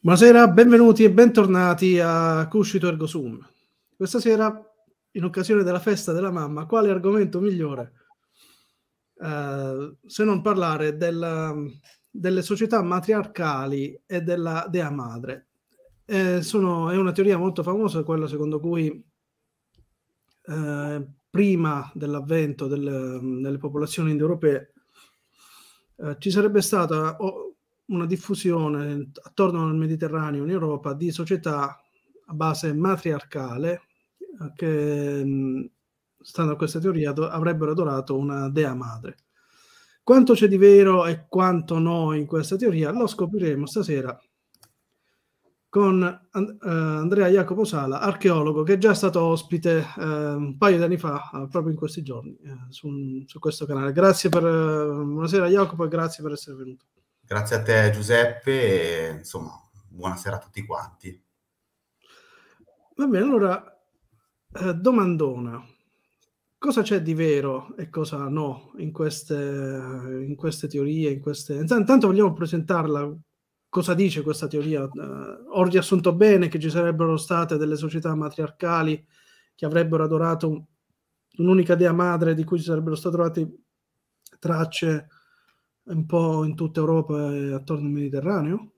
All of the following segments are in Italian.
Buonasera, benvenuti e bentornati a Cuscito Ergo Sum. Questa sera, in occasione della festa della mamma, quale argomento migliore uh, se non parlare della, delle società matriarcali e della dea madre? Eh, sono, è una teoria molto famosa, quella secondo cui eh, prima dell'avvento delle, delle popolazioni indoeuropee eh, ci sarebbe stata oh, una diffusione attorno al Mediterraneo in Europa di società a base matriarcale eh, che, stando a questa teoria, avrebbero adorato una dea madre. Quanto c'è di vero e quanto no in questa teoria lo scopriremo stasera con uh, Andrea Jacopo Sala, archeologo, che è già stato ospite uh, un paio di anni fa, uh, proprio in questi giorni, su, su, questo canale. Grazie per... buonasera Jacopo e grazie per essere venuto. Grazie a te Giuseppe e insomma buonasera a tutti quanti. Va bene, allora domandona. Cosa c'è di vero e cosa no in queste, in queste teorie? In queste... Intanto vogliamo presentarla cosa dice questa teoria? Uh, ho riassunto bene che ci sarebbero state delle società matriarcali che avrebbero adorato un, un'unica dea madre di cui ci sarebbero state trovate tracce un po' in tutta Europa e attorno al Mediterraneo?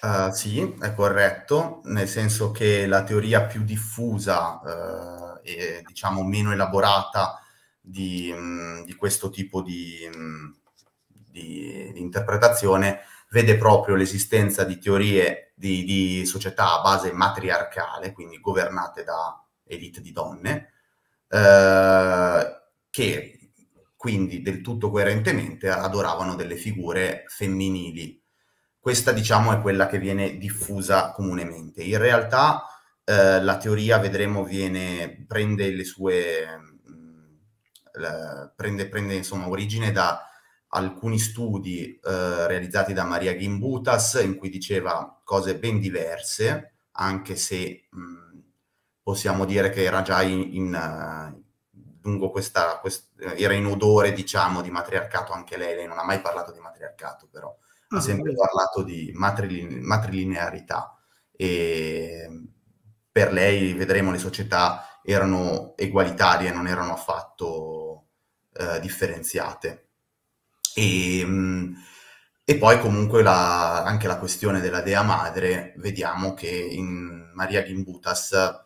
Uh, sì, è corretto, nel senso che la teoria più diffusa uh, e diciamo meno elaborata di, mh, di questo tipo di, mh, di, interpretazione vede proprio l'esistenza di teorie di, società a base matriarcale, quindi governate da elite di donne, eh, che quindi del tutto coerentemente adoravano delle figure femminili. Questa diciamo è quella che viene diffusa comunemente. In realtà eh, la teoria, vedremo, viene, prende le sue... Mh, mm, prende, prende insomma origine da alcuni studi eh, realizzati da Maria Gimbutas in cui diceva cose ben diverse, anche se mh, possiamo dire che era già in, in lungo questa, quest, era in odore, diciamo, di matriarcato anche lei, lei non ha mai parlato di matriarcato, però ah, ha sempre beh. parlato di matril- matrilinearità e per lei, vedremo, le società erano egualitarie, non erano affatto uh, differenziate. E, mm, e poi comunque la, anche la questione della Dea Madre, vediamo che in Maria Gimbutas eh,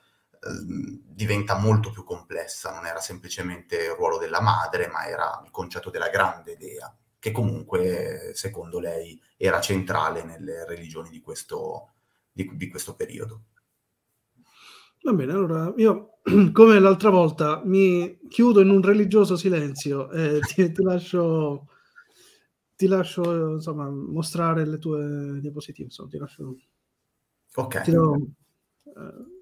diventa molto più complessa, non era semplicemente il ruolo della madre, ma era il concetto della grande Dea, che comunque secondo lei era centrale nelle religioni di questo, di, di questo periodo. Va bene, allora io come l'altra volta mi chiudo in un religioso silenzio e ti, ti lascio ti lascio insomma, mostrare le tue diapositive. Insomma, ti lascio. Ok. Ti do, eh,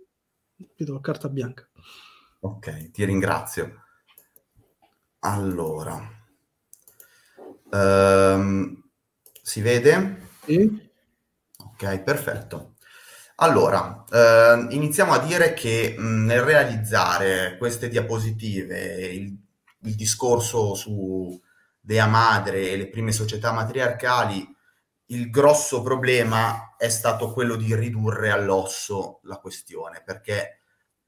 ti do carta bianca. Ok, ti ringrazio. Allora, um, si vede? Sì. Ok, perfetto. Allora, eh, iniziamo a dire che mh, nel realizzare queste diapositive, il, il discorso su Dea Madre e le prime società matriarcali, il grosso problema è stato quello di ridurre all'osso la questione, perché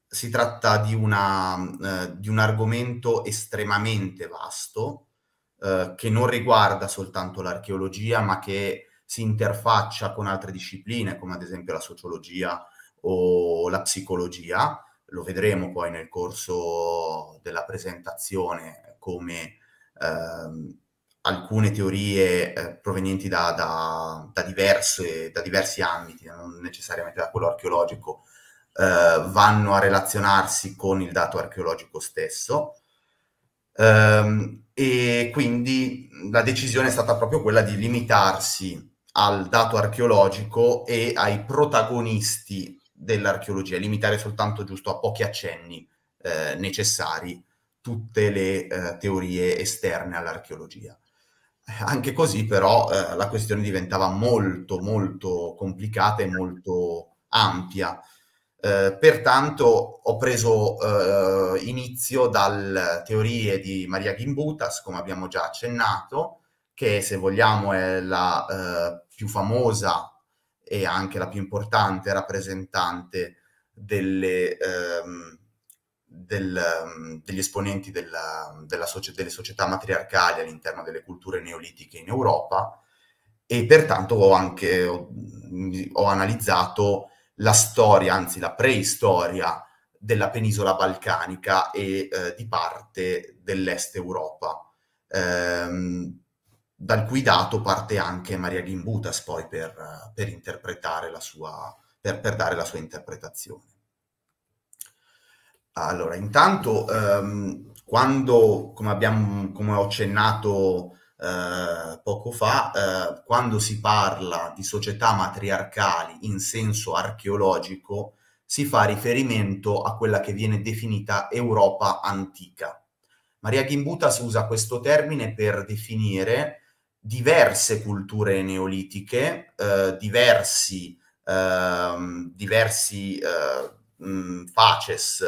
si tratta di, una, eh, di un argomento estremamente vasto, eh, che non riguarda soltanto l'archeologia, ma che si interfaccia con altre discipline, come ad esempio la sociologia o la psicologia. Lo vedremo poi nel corso della presentazione come ehm, alcune teorie eh, provenienti da, da, da, diverse, da, diversi ambiti, non necessariamente da quello archeologico, eh, vanno a relazionarsi con il dato archeologico stesso. Ehm, e quindi la decisione è stata proprio quella di limitarsi al dato archeologico e ai protagonisti dell'archeologia, limitare soltanto giusto a pochi accenni eh, necessari tutte le eh, teorie esterne all'archeologia. Anche così però eh, la questione diventava molto molto complicata e molto ampia. Eh, pertanto ho preso eh, inizio dalle teorie di Maria Gimbutas, come abbiamo già accennato, che se vogliamo è la eh, più famosa e anche la più importante rappresentante delle, ehm, del, ehm, degli esponenti della, della socie- delle società matriarcali all'interno delle culture neolitiche in Europa e pertanto ho anche ho, ho analizzato la storia, anzi la preistoria della penisola balcanica e eh, di parte dell'est Europa, ehm, dal cui dato parte anche Maria Gimbutas poi per, per interpretare la sua, per, per dare la sua interpretazione. Allora, intanto, ehm, quando, come, abbiamo, come ho accennato eh, poco fa, eh, quando si parla di società matriarcali in senso archeologico, si fa riferimento a quella che viene definita Europa antica. Maria Gimbutas usa questo termine per definire diverse culture neolitiche, eh, diversi, ehm, diversi eh, mh, faces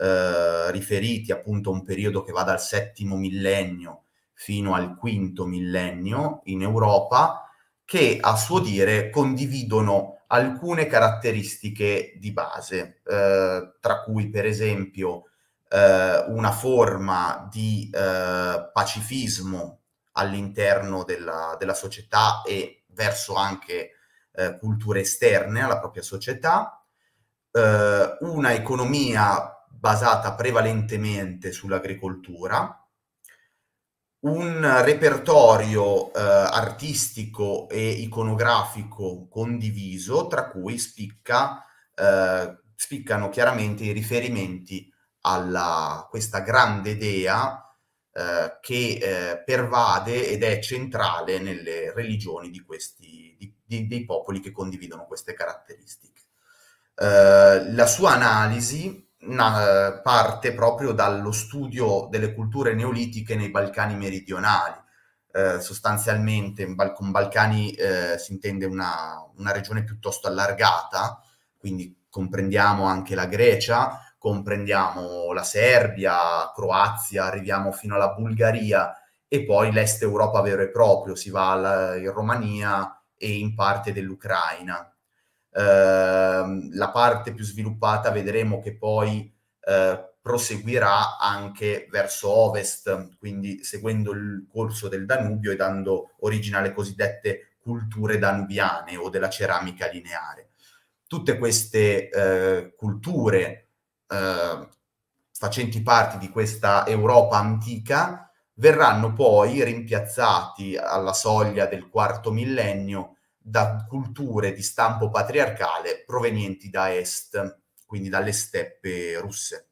eh, riferiti appunto a un periodo che va dal settimo millennio fino al quinto millennio in Europa, che a suo dire condividono alcune caratteristiche di base, eh, tra cui per esempio eh, una forma di eh, pacifismo all'interno della, della, società e verso anche eh, culture esterne alla propria società, eh, una economia basata prevalentemente sull'agricoltura, un repertorio eh, artistico e iconografico condiviso, tra cui spicca, eh, spiccano chiaramente i riferimenti a questa grande idea eh, che eh, pervade ed è centrale nelle religioni di questi, di, di, dei popoli che condividono queste caratteristiche. Eh, la sua analisi na, parte proprio dallo studio delle culture neolitiche nei Balcani meridionali. Eh, sostanzialmente Bal- con Balcani eh, si intende una, una, regione piuttosto allargata, quindi comprendiamo anche la Grecia, comprendiamo la Serbia, Croazia, arriviamo fino alla Bulgaria e poi l'est Europa vero e proprio, si va alla, in Romania e in parte dell'Ucraina. Ehm, la parte più sviluppata vedremo che poi eh, proseguirà anche verso ovest, quindi seguendo il corso del Danubio e dando origine alle cosiddette culture danubiane o della ceramica lineare. Tutte queste eh, culture eh, facenti parte di questa Europa antica verranno poi rimpiazzati alla soglia del quarto millennio da culture di stampo patriarcale provenienti da est, quindi dalle steppe russe.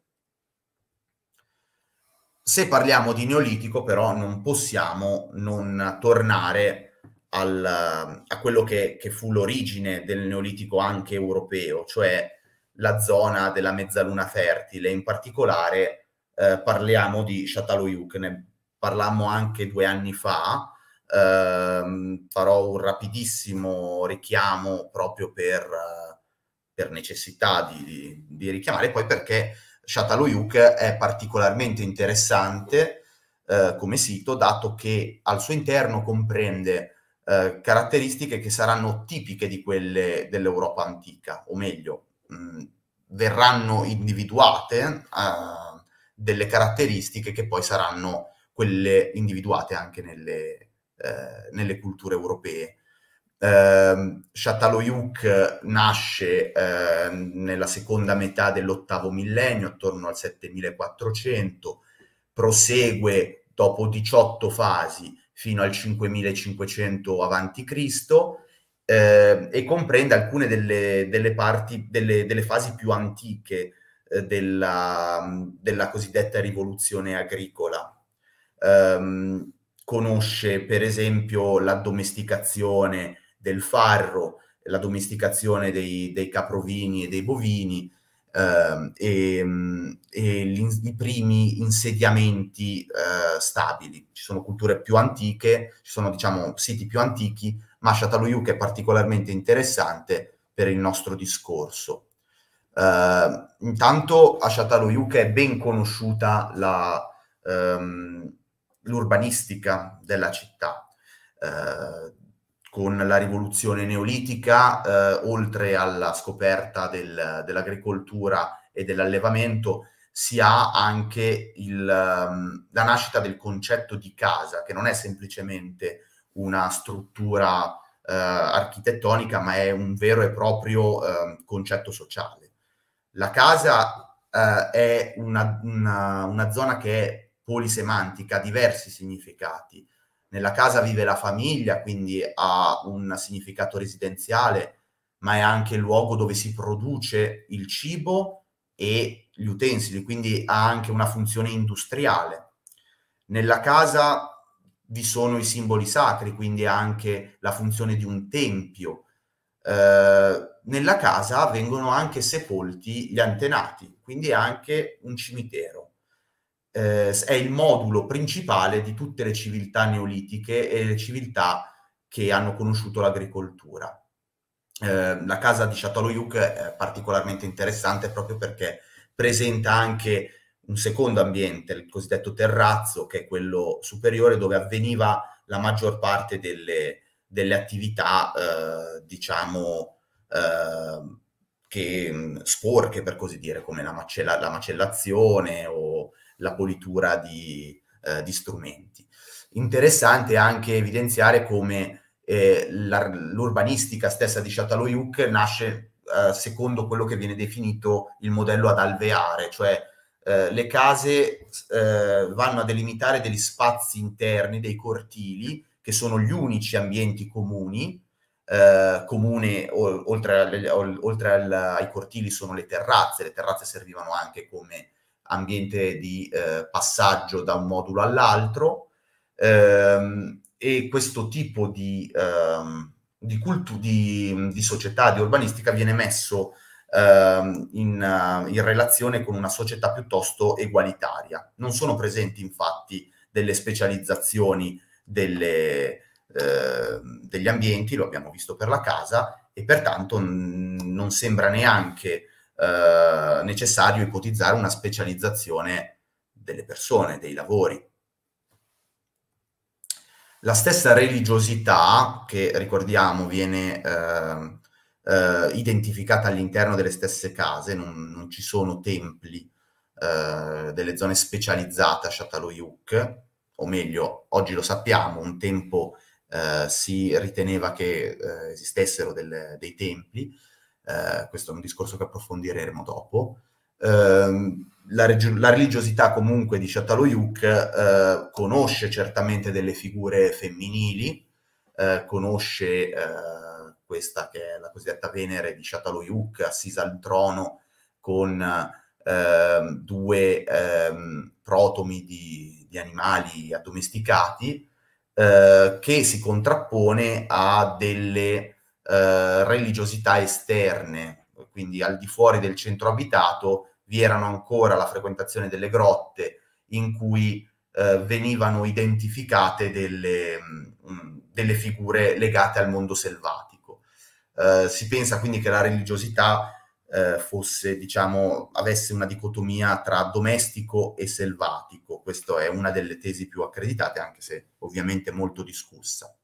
Se parliamo di neolitico, però, non possiamo non tornare al, a quello che, che, fu l'origine del neolitico anche europeo, cioè la zona della mezzaluna fertile. In particolare eh, parliamo di Châtellerault, ne parlammo anche due anni fa, Uh, farò un rapidissimo richiamo proprio per, per necessità di, di, di, richiamare, poi perché Châtellerault è particolarmente interessante uh, come sito, dato che al suo interno comprende eh, caratteristiche che saranno tipiche di quelle dell'Europa antica, o meglio, mh, verranno individuate delle caratteristiche che poi saranno quelle individuate anche nelle, eh, nelle culture europee. Eh, Châtellerault nasce eh, nella seconda metà dell'ottavo millennio, attorno al 7400, prosegue dopo 18 fasi fino al 5500 a.C. Eh, e comprende alcune delle, delle parti, delle, delle, fasi più antiche eh, della, della, cosiddetta rivoluzione agricola. Um, conosce per esempio la domesticazione del farro, la domesticazione dei, dei caprovini e dei bovini eh, e, e i primi insediamenti eh, stabili. Ci sono culture più antiche, ci sono diciamo siti più antichi, ma Châtellerault è particolarmente interessante per il nostro discorso. Uh, intanto a Châtellerault è ben conosciuta la, um, l'urbanistica della città. Eh, con la rivoluzione neolitica, eh, oltre alla scoperta del, dell'agricoltura e dell'allevamento, si ha anche il, um, la nascita del concetto di casa, che non è semplicemente una struttura uh, architettonica, ma è un vero e proprio uh, concetto sociale. La casa uh, è una, una, una zona che è polisemantica, diversi significati nella casa vive la famiglia, quindi ha un significato residenziale, ma è anche il luogo dove si produce il cibo e gli utensili, quindi ha anche una funzione industriale. Nella casa vi sono i simboli sacri, quindi ha anche la funzione di un tempio. Eh, nella casa vengono anche sepolti gli antenati, quindi anche un cimitero eh, è il modulo principale di tutte le civiltà neolitiche e le civiltà che hanno conosciuto l'agricoltura. Eh, la casa di Châteauroux è particolarmente interessante proprio perché presenta anche un secondo ambiente, il cosiddetto terrazzo, che è quello superiore dove avveniva la maggior parte delle, delle attività, eh, diciamo, eh, che, sporche, per così dire, come la, macella, la macellazione o la politura di, eh, di strumenti. Interessante anche evidenziare come eh, l'urbanistica stessa di Châteauroux nasce eh, secondo quello che viene definito il modello ad alveare, cioè eh, le case eh, vanno a delimitare degli spazi interni, dei cortili, che sono gli unici ambienti comuni, eh, comune o, oltre, oltre al, ai cortili sono le terrazze, le terrazze servivano anche come ambiente di eh, passaggio da un modulo all'altro ehm, e questo tipo di, ehm, di, cultu- di, di, società, di urbanistica viene messo ehm, in, uh, in relazione con una società piuttosto egualitaria. Non sono presenti infatti delle specializzazioni delle, eh, degli ambienti, lo abbiamo visto per la casa, e pertanto n- non sembra neanche eh, necessario ipotizzare una specializzazione delle persone, dei lavori. La stessa religiosità, che ricordiamo viene eh, eh, identificata all'interno delle stesse case, non, non ci sono templi eh, delle zone specializzate a Châteauroux, o meglio, oggi lo sappiamo, un tempo eh, si riteneva che eh, esistessero del, dei templi, eh, questo è un discorso che approfondiremo dopo. Eh, la, reg- la, religiosità comunque di Châteauroux eh, conosce certamente delle figure femminili, eh, conosce eh, questa che è la cosiddetta Venere di Châteauroux, assisa al trono con ehm, due ehm, protomi di, di, animali addomesticati, che si contrappone a delle eh, religiosità esterne, quindi al di fuori del centro abitato vi erano ancora la frequentazione delle grotte in cui eh, venivano identificate delle, mh, mm, delle, figure legate al mondo selvatico. Eh, si pensa quindi che la religiosità eh, fosse, diciamo, avesse una dicotomia tra domestico e selvatico. Questa è una delle tesi più accreditate, anche se ovviamente molto discussa.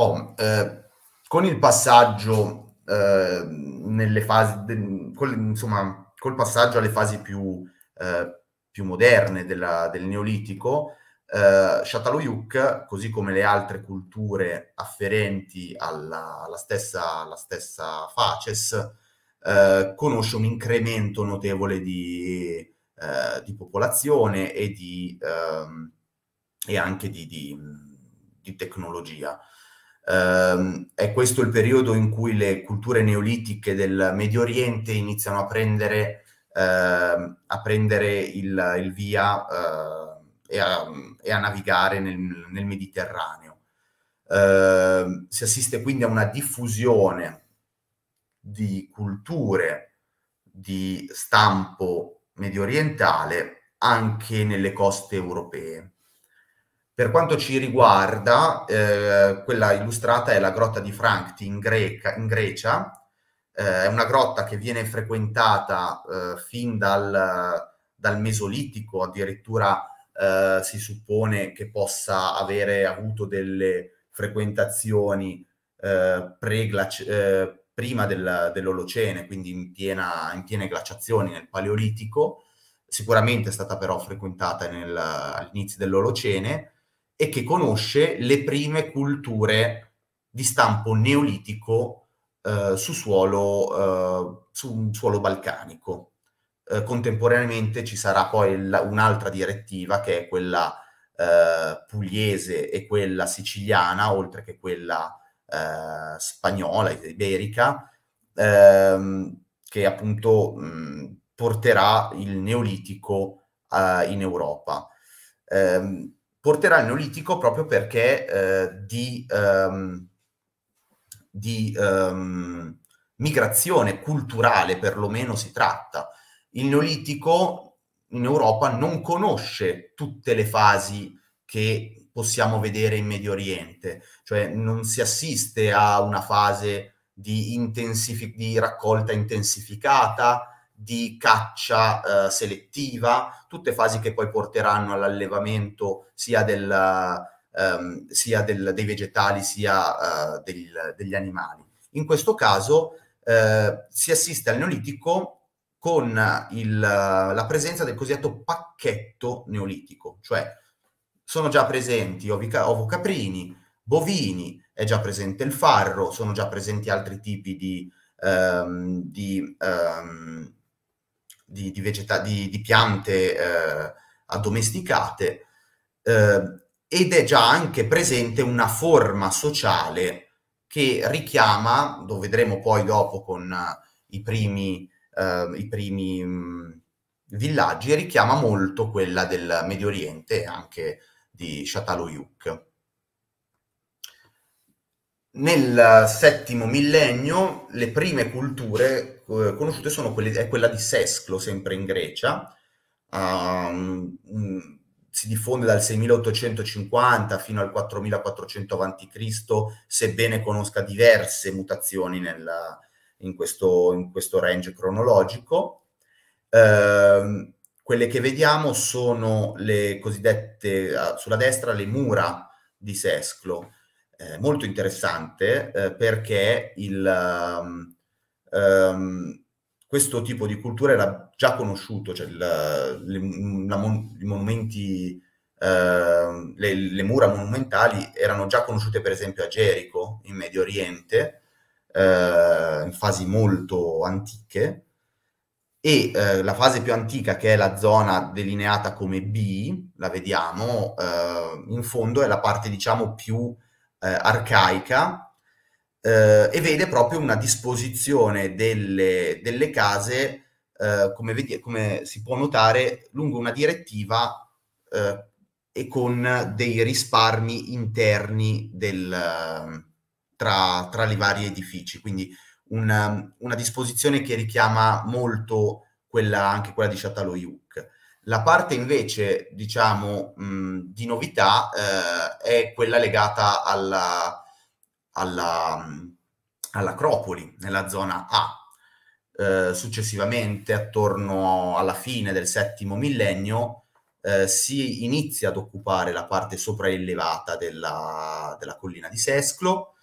Oh, eh, con il passaggio eh, nelle fasi, de, col, insomma, col passaggio alle fasi più, eh, più moderne della, del Neolitico, eh, Châteauroux, così come le altre culture afferenti alla, alla, stessa, alla stessa facies, eh, conosce un incremento notevole di, eh, di popolazione e, di, ehm, e anche di, di tecnologia. Uh, è questo il periodo in cui le culture neolitiche del Medio Oriente iniziano a prendere, uh, a prendere il, il via uh, e, a, e, a, navigare nel, nel Mediterraneo. Ehm, si assiste quindi a una diffusione di culture di stampo medio orientale anche nelle coste europee. Per quanto ci riguarda, eh, quella illustrata è la grotta di Frankti in, Greca, in Grecia, eh, è una grotta che viene frequentata eh, fin dal, dal, Mesolitico, addirittura eh, si suppone che possa avere avuto delle frequentazioni eh, eh, prima del, dell'Olocene, quindi in, piena, in piene glaciazioni nel Paleolitico, sicuramente è stata però frequentata all'inizio dell'Olocene e che conosce le prime culture di stampo neolitico eh, su, suolo, eh, su suolo balcanico. Eh, contemporaneamente ci sarà poi la, un'altra direttiva che è quella eh, pugliese e quella siciliana, oltre che quella eh, spagnola, iberica, ehm, che appunto mh, porterà il neolitico uh, in Europa. Um, porterà il neolitico proprio perché uh, di, um, di um, migrazione culturale perlomeno si tratta. Il neolitico in Europa non conosce tutte le fasi che possiamo vedere in Medio Oriente, cioè non si assiste a una fase di, intensifi- di raccolta intensificata, di caccia eh, selettiva, tutte fasi che poi porteranno all'allevamento sia, del, ehm, sia del, dei vegetali sia eh, del, degli animali. In questo caso eh, si assiste al neolitico con il, la presenza del cosiddetto pacchetto neolitico, cioè sono già presenti ovocaprini, bovini, è già presente il farro, sono già presenti altri tipi di, ehm, di ehm, di, di, vegeta- di, di piante eh, addomesticate eh, ed è già anche presente una forma sociale che richiama, lo vedremo poi dopo con uh, i primi, uh, i primi mh, villaggi, richiama molto quella del Medio Oriente anche di Çatalhöyük. Nel settimo millennio le prime culture eh, conosciute sono quelle, quella di Sesclo, sempre in Grecia, um, um, si diffonde dal 6850 fino al 4400 a.C., sebbene conosca diverse mutazioni nella, in, questo, in, questo, range cronologico. Uh, quelle che vediamo sono le cosiddette, uh, sulla destra, le mura di Sesclo, eh, molto interessante eh, perché il, um, um, questo tipo di cultura era già conosciuto, cioè il, le, mon- i monumenti, uh, le, le, mura monumentali erano già conosciute per esempio a Gerico in Medio Oriente, uh, in fasi molto antiche, e uh, la fase più antica, che è la zona delineata come B, la vediamo, in fondo è la parte diciamo più eh, arcaica eh, e vede proprio una disposizione delle, delle case, eh, come, vedi, come, si può notare, lungo una direttiva eh, e con dei risparmi interni del, tra, tra i vari edifici. Quindi una, una, disposizione che richiama molto quella, anche quella di Châtellerault. La parte invece, diciamo, mh, di novità eh, è quella legata alla, alla, all'Acropoli, nella zona A. Eh, successivamente, attorno alla fine del settimo millennio, eh, si inizia ad occupare la parte sopraelevata della, della collina di Sesclo,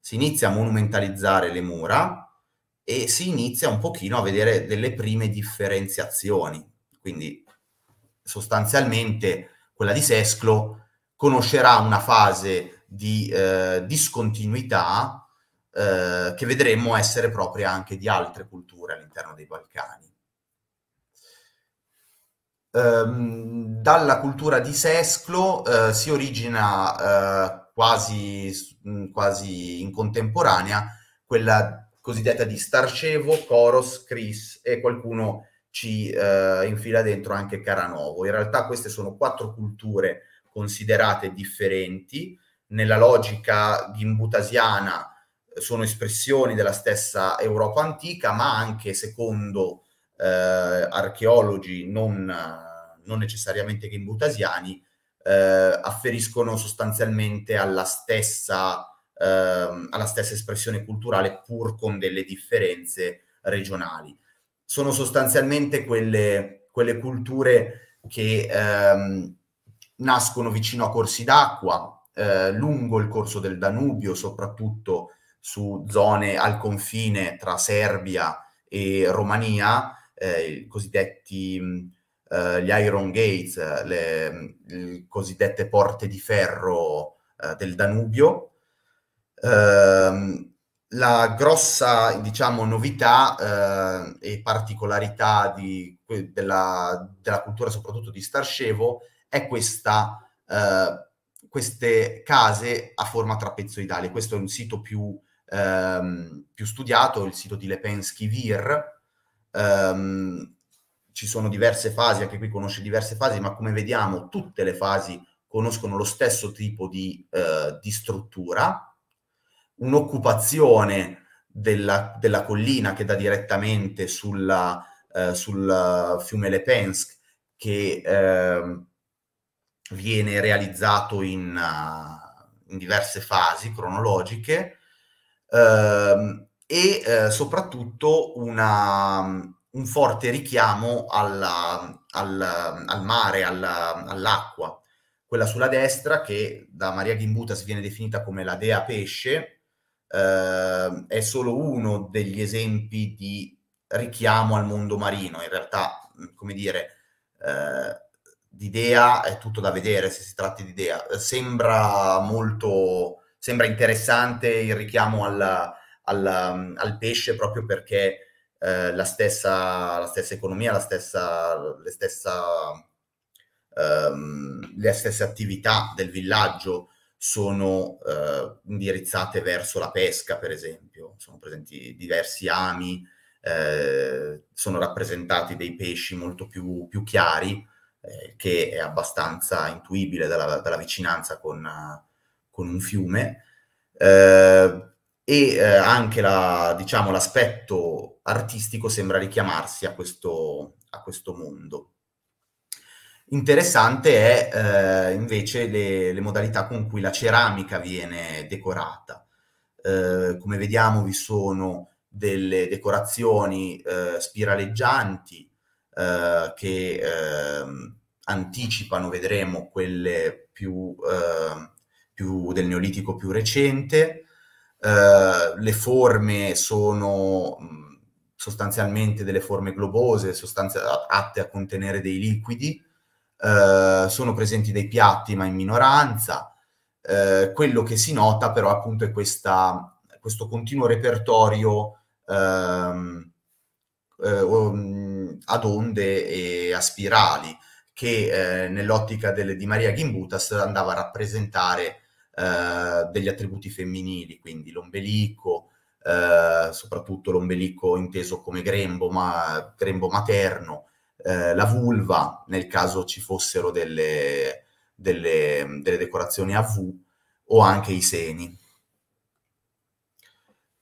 si inizia a monumentalizzare le mura e si inizia un pochino a vedere delle prime differenziazioni. Quindi sostanzialmente quella di Sesclo, conoscerà una fase di eh, discontinuità eh, che vedremo essere propria anche di altre culture all'interno dei Balcani. Ehm, dalla cultura di Sesclo eh, si origina eh, quasi, quasi in contemporanea quella cosiddetta di Starcevo, Coros, Cris e qualcuno ci eh, infila dentro anche Caranovo. In realtà queste sono quattro culture considerate differenti. Nella logica gimbutasiana eh, sono espressioni della stessa Europa antica, ma anche secondo eh, archeologi non, non, necessariamente gimbutasiani, eh, afferiscono sostanzialmente alla stessa, eh, alla stessa espressione culturale, pur con delle differenze regionali sono sostanzialmente quelle, quelle culture che ehm, nascono vicino a corsi d'acqua, eh, lungo il corso del Danubio, soprattutto su zone al confine tra Serbia e Romania, eh, i cosiddetti eh, gli Iron Gates, le, le, cosiddette porte di ferro eh, del Danubio. Ehm, la grossa, diciamo, novità eh, e particolarità di, della, della, cultura, soprattutto di Starscevo, è questa, eh, queste case a forma trapezoidale. Questo è un sito più, ehm, più studiato, il sito di Lepensky Vir. Um, ci sono diverse fasi, anche qui conosce diverse fasi, ma come vediamo tutte le fasi conoscono lo stesso tipo di, eh, di struttura, un'occupazione della, della, collina che dà direttamente sulla, eh, sul fiume Lepensk che eh, viene realizzato in, uh, in, diverse fasi cronologiche ehm, e eh, soprattutto una, un forte richiamo alla, al, al, mare, alla, all'acqua. Quella sulla destra, che da Maria Gimbutas viene definita come la dea pesce, eh, è solo uno degli esempi di richiamo al mondo marino. In realtà, come dire, eh, d'idea è tutto da vedere se si tratta di idea. Sembra molto, sembra interessante il richiamo al, al, al pesce proprio perché eh, la, stessa, la, stessa, economia, la stessa, le, stessa, ehm, le stesse attività del villaggio sono eh, indirizzate verso la pesca, per esempio. Sono presenti diversi ami, eh, sono rappresentati dei pesci molto più, più chiari, eh, che è abbastanza intuibile dalla, dalla vicinanza con, con, un fiume. Eh, e eh, anche la, diciamo, l'aspetto artistico sembra richiamarsi a questo, a questo mondo. Interessante è eh, invece le, le, modalità con cui la ceramica viene decorata. Eh, come vediamo vi sono delle decorazioni eh, spiraleggianti eh, che ehm, anticipano, vedremo, quelle più, ehm, più del Neolitico più recente, eh, le forme sono sostanzialmente delle forme globose, sostanzia- atte a contenere dei liquidi, uh, sono presenti dei piatti ma in minoranza. Uh, quello che si nota però appunto è questa, questo continuo repertorio ehm, ad onde e a spirali che nell'ottica delle, di Maria Gimbutas andava a rappresentare eh, degli attributi femminili, quindi l'ombelico, eh, soprattutto l'ombelico inteso come grembo, ma, grembo materno, eh, la vulva, nel caso ci fossero delle, delle, delle decorazioni a V, o anche i seni.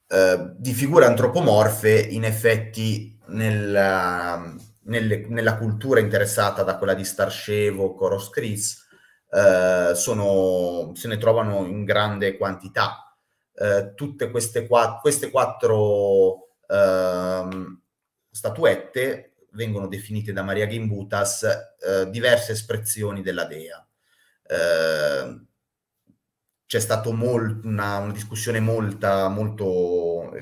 Uh, di figure antropomorfe, in effetti, nel, nelle, nella cultura interessata da quella di Starscevo, Koros Chris, eh, sono, se ne trovano in grande quantità. Eh, tutte queste, qua, queste quattro eh, statuette vengono definite da Maria Gimbutas eh, diverse espressioni della dea. Eh, c'è stata una, una, discussione molta, molto,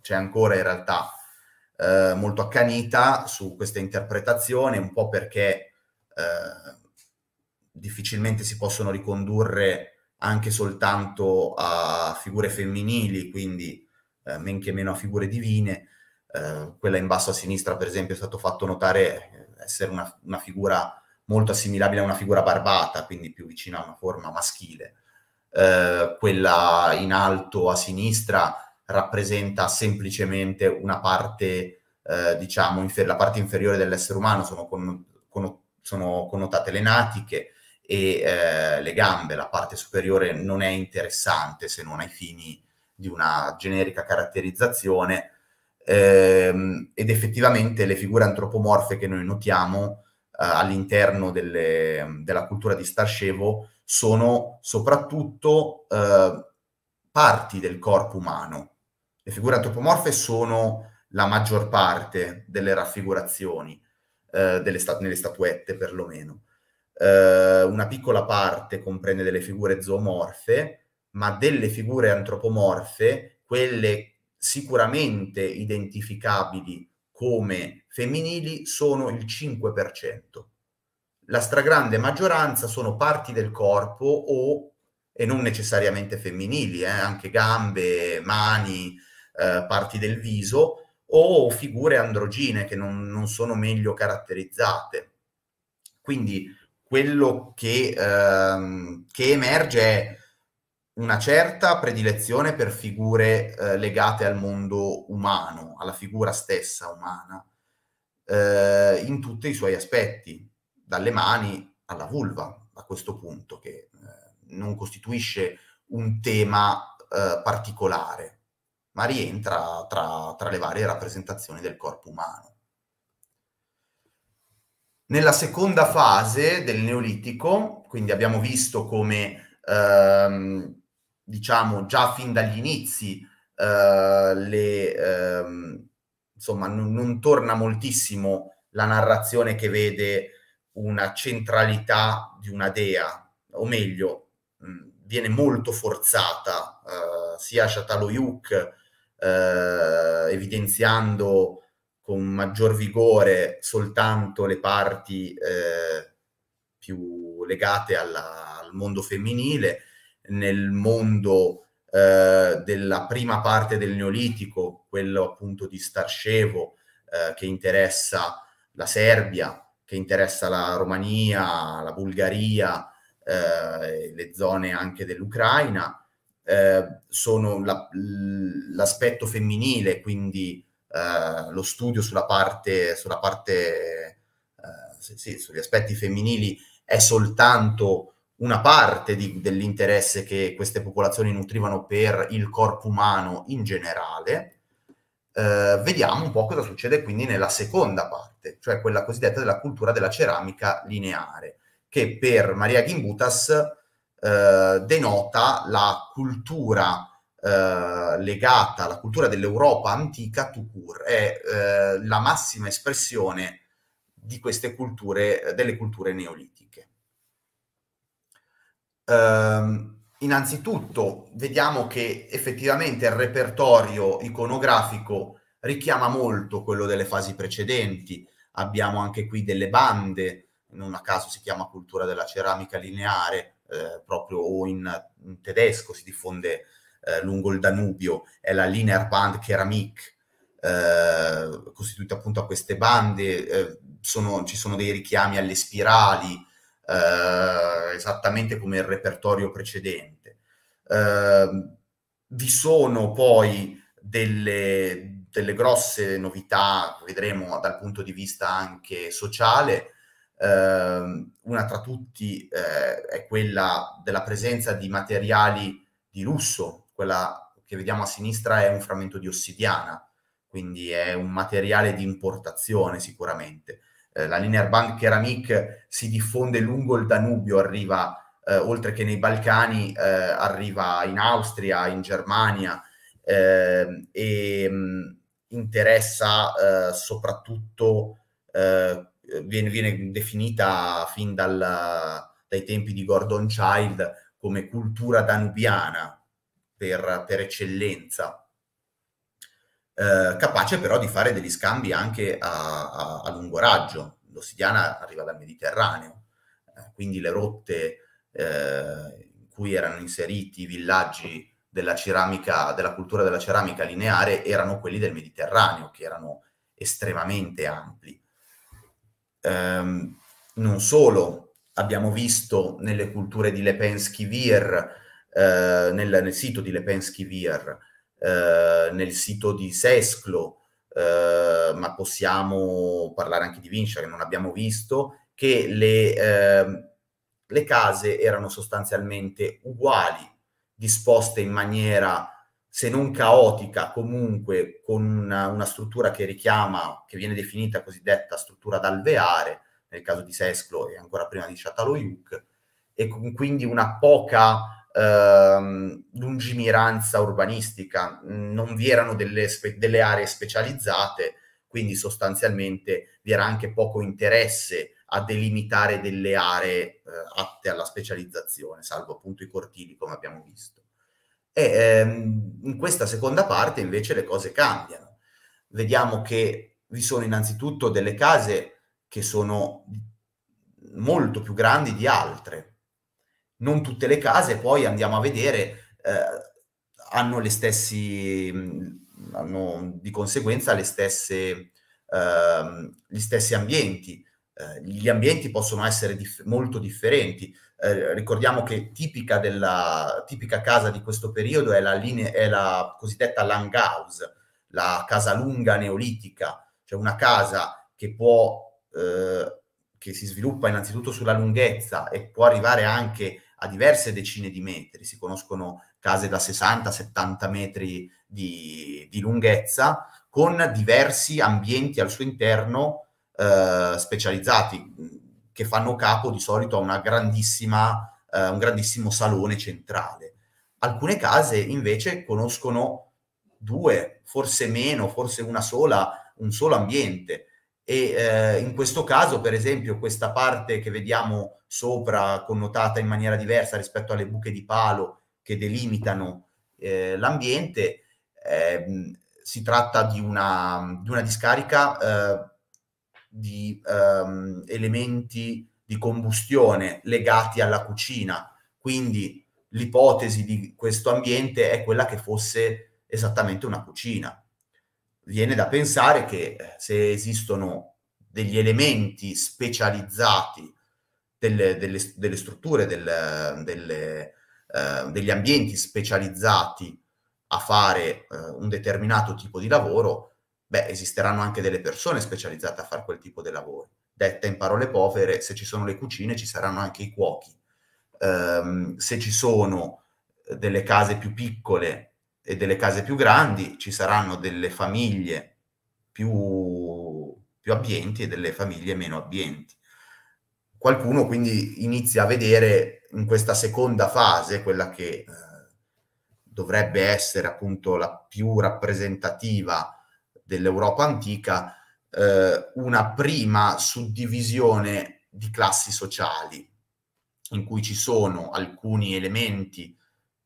c'è ancora in realtà, eh, molto accanita su questa interpretazione, un po' perché eh, difficilmente si possono ricondurre anche soltanto a figure femminili, quindi eh, men che meno a figure divine. Eh, quella in basso a sinistra, per esempio, è stato fatto notare eh, essere una, una, figura molto assimilabile a una figura barbata, quindi più vicina a una forma maschile. Eh, quella in alto a sinistra rappresenta semplicemente una parte, eh, diciamo, infer- la parte inferiore dell'essere umano, sono, con- con- sono connotate le natiche, e eh, le gambe, la parte superiore non è interessante se non ai fini di una generica caratterizzazione ehm, ed effettivamente le figure antropomorfe che noi notiamo eh, all'interno delle, della cultura di Starscevo sono soprattutto eh, parti del corpo umano. Le figure antropomorfe sono la maggior parte delle raffigurazioni, eh, delle sta- nelle statuette perlomeno eh, una piccola parte comprende delle figure zoomorfe, ma delle figure antropomorfe, quelle sicuramente identificabili come femminili, sono il 5%. La stragrande maggioranza sono parti del corpo o, e non necessariamente femminili, eh, anche gambe, mani, eh, parti del viso, o figure androgine che non, non sono meglio caratterizzate. Quindi quello che, ehm, che, emerge è una certa predilezione per figure eh, legate al mondo umano, alla figura stessa umana, eh, in tutti i suoi aspetti, dalle mani alla vulva a questo punto, che eh, non costituisce un tema eh, particolare ma rientra tra, tra le varie rappresentazioni del corpo umano. Nella seconda fase del Neolitico, quindi abbiamo visto come, ehm, diciamo, già fin dagli inizi, eh, le, ehm, insomma, non, non, torna moltissimo la narrazione che vede una centralità di una dea, o meglio, mh, viene molto forzata, eh, sia Châtellerault eh, evidenziando con maggior vigore soltanto le parti eh, più legate alla, al mondo femminile, nel mondo eh, della prima parte del Neolitico, quello appunto di Starscevo, eh, che interessa la Serbia, che interessa la Romania, la Bulgaria, eh, le zone anche dell'Ucraina, eh, sono la, l'aspetto femminile, quindi eh, lo studio sulla parte, sulla parte eh, sì, sugli aspetti femminili è soltanto una parte di, dell'interesse che queste popolazioni nutrivano per il corpo umano in generale. Eh, vediamo un po' cosa succede quindi nella seconda parte, cioè quella cosiddetta della cultura della ceramica lineare, che per Maria Gimbutas eh, denota la cultura eh, legata alla cultura dell'Europa antica Tukur, è eh, la massima espressione di queste culture, delle culture neolitiche. Ehm, innanzitutto vediamo che effettivamente il repertorio iconografico richiama molto quello delle fasi precedenti, abbiamo anche qui delle bande, non a caso si chiama cultura della ceramica lineare, eh, proprio o in, in, tedesco si diffonde eh, lungo il Danubio, è la Linear Band Keramik, eh, costituita appunto a queste bande, eh, sono, ci sono dei richiami alle spirali, eh, esattamente come il repertorio precedente. Ehm, vi sono poi delle, delle grosse novità, vedremo dal punto di vista anche sociale, Uh, una tra tutti eh, è quella della presenza di materiali di lusso, quella che vediamo a sinistra è un frammento di ossidiana, quindi è un materiale di importazione sicuramente. Eh, la linear band ceramic si diffonde lungo il Danubio, arriva eh, oltre che nei Balcani, eh, arriva in Austria, in Germania ehm, e mh, mm, interessa eh, soprattutto eh, viene, viene definita fin dal, dai tempi di Gordon Child come cultura danubiana per, per eccellenza, eh, capace però di fare degli scambi anche a, a, a lungo raggio. L'ossidiana arriva dal Mediterraneo, eh, quindi le rotte eh, in cui erano inseriti i villaggi della ceramica, della cultura della ceramica lineare erano quelli del Mediterraneo, che erano estremamente ampli. Ehm, non solo, abbiamo visto nelle culture di Lepensky Vir, eh, nel, nel, sito di Lepensky Vir, eh, nel sito di Sesclo, eh, ma possiamo parlare anche di Vincia che non abbiamo visto, che le, ehm, le case erano sostanzialmente uguali, disposte in maniera se non caotica, comunque con una, una, struttura che richiama, che viene definita cosiddetta struttura d'alveare, nel caso di Sesclo e ancora prima di Châtellerault, e con, quindi una poca ehm, lungimiranza urbanistica, non vi erano delle, spe, delle aree specializzate, quindi sostanzialmente vi era anche poco interesse a delimitare delle aree eh, atte alla specializzazione, salvo appunto i cortili come abbiamo visto. E ehm, in questa seconda parte invece le cose cambiano. Vediamo che vi sono innanzitutto delle case che sono molto più grandi di altre. Non tutte le case, poi andiamo a vedere, eh, hanno le stessi, hanno di conseguenza le stesse, eh, gli stessi ambienti. Eh, gli ambienti possono essere dif- molto differenti. Eh, ricordiamo che tipica, della, tipica casa di questo periodo è la, linea, è la cosiddetta Langhaus, la casa lunga neolitica, cioè una casa che può eh, che si sviluppa innanzitutto sulla lunghezza e può arrivare anche a diverse decine di metri. Si conoscono case da 60-70 metri di, di, lunghezza con diversi ambienti al suo interno eh, specializzati che fanno capo di solito a una grandissima, eh, un grandissimo salone centrale. Alcune case invece conoscono due, forse meno, forse una sola, un solo ambiente e eh, in questo caso, per esempio, questa parte che vediamo sopra connotata in maniera diversa rispetto alle buche di palo che delimitano eh, l'ambiente, eh, si tratta di una, di una discarica eh, di ehm, elementi di combustione legati alla cucina, quindi l'ipotesi di questo ambiente è quella che fosse esattamente una cucina viene da pensare che eh, se esistono degli elementi specializzati delle, delle, delle strutture, del, delle, uh, degli ambienti specializzati a fare uh, un determinato tipo di lavoro, beh, esisteranno anche delle persone specializzate a fare quel tipo di lavoro. Detta in parole povere, se ci sono le cucine ci saranno anche i cuochi. Um, se ci sono delle case più piccole e delle case più grandi, ci saranno delle famiglie più, più abbienti e delle famiglie meno abbienti. Qualcuno quindi inizia a vedere in questa seconda fase, quella che eh, dovrebbe essere appunto la più rappresentativa dell'Europa antica, eh, una prima suddivisione di classi sociali, in cui ci sono alcuni elementi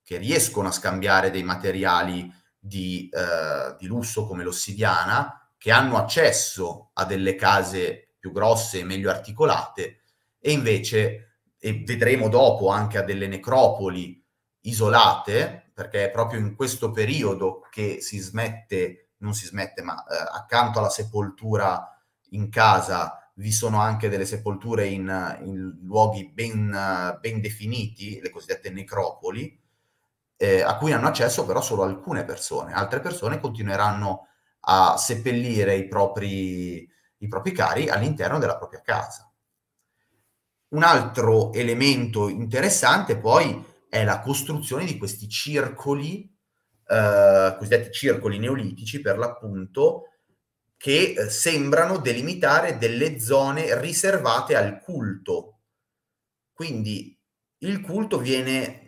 che riescono a scambiare dei materiali di, eh, di lusso come l'ossidiana, che hanno accesso a delle case più grosse e meglio articolate, e invece, e vedremo dopo anche a delle necropoli isolate, perché è proprio in questo periodo che si smette, non si smette, ma eh, accanto alla sepoltura in casa vi sono anche delle sepolture in, in luoghi ben, ben, definiti, le cosiddette necropoli, eh, a cui hanno accesso però solo alcune persone. Altre persone continueranno a seppellire i propri, i propri cari all'interno della propria casa. Un altro elemento interessante poi è la costruzione di questi circoli, eh, cosiddetti circoli neolitici per l'appunto, che eh, sembrano delimitare delle zone riservate al culto. Quindi il culto viene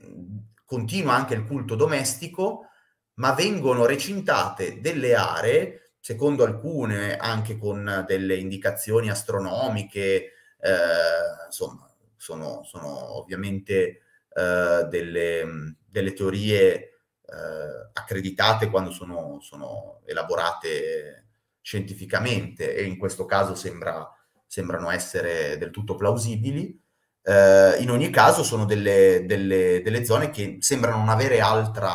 continua anche il culto domestico, ma vengono recintate delle aree, secondo alcune anche con delle indicazioni astronomiche, eh, insomma, sono, sono ovviamente eh, delle, delle, teorie eh, accreditate quando sono, sono, elaborate scientificamente e in questo caso sembra, sembrano essere del tutto plausibili eh, in ogni caso sono delle, delle, delle, zone che sembrano non avere altra,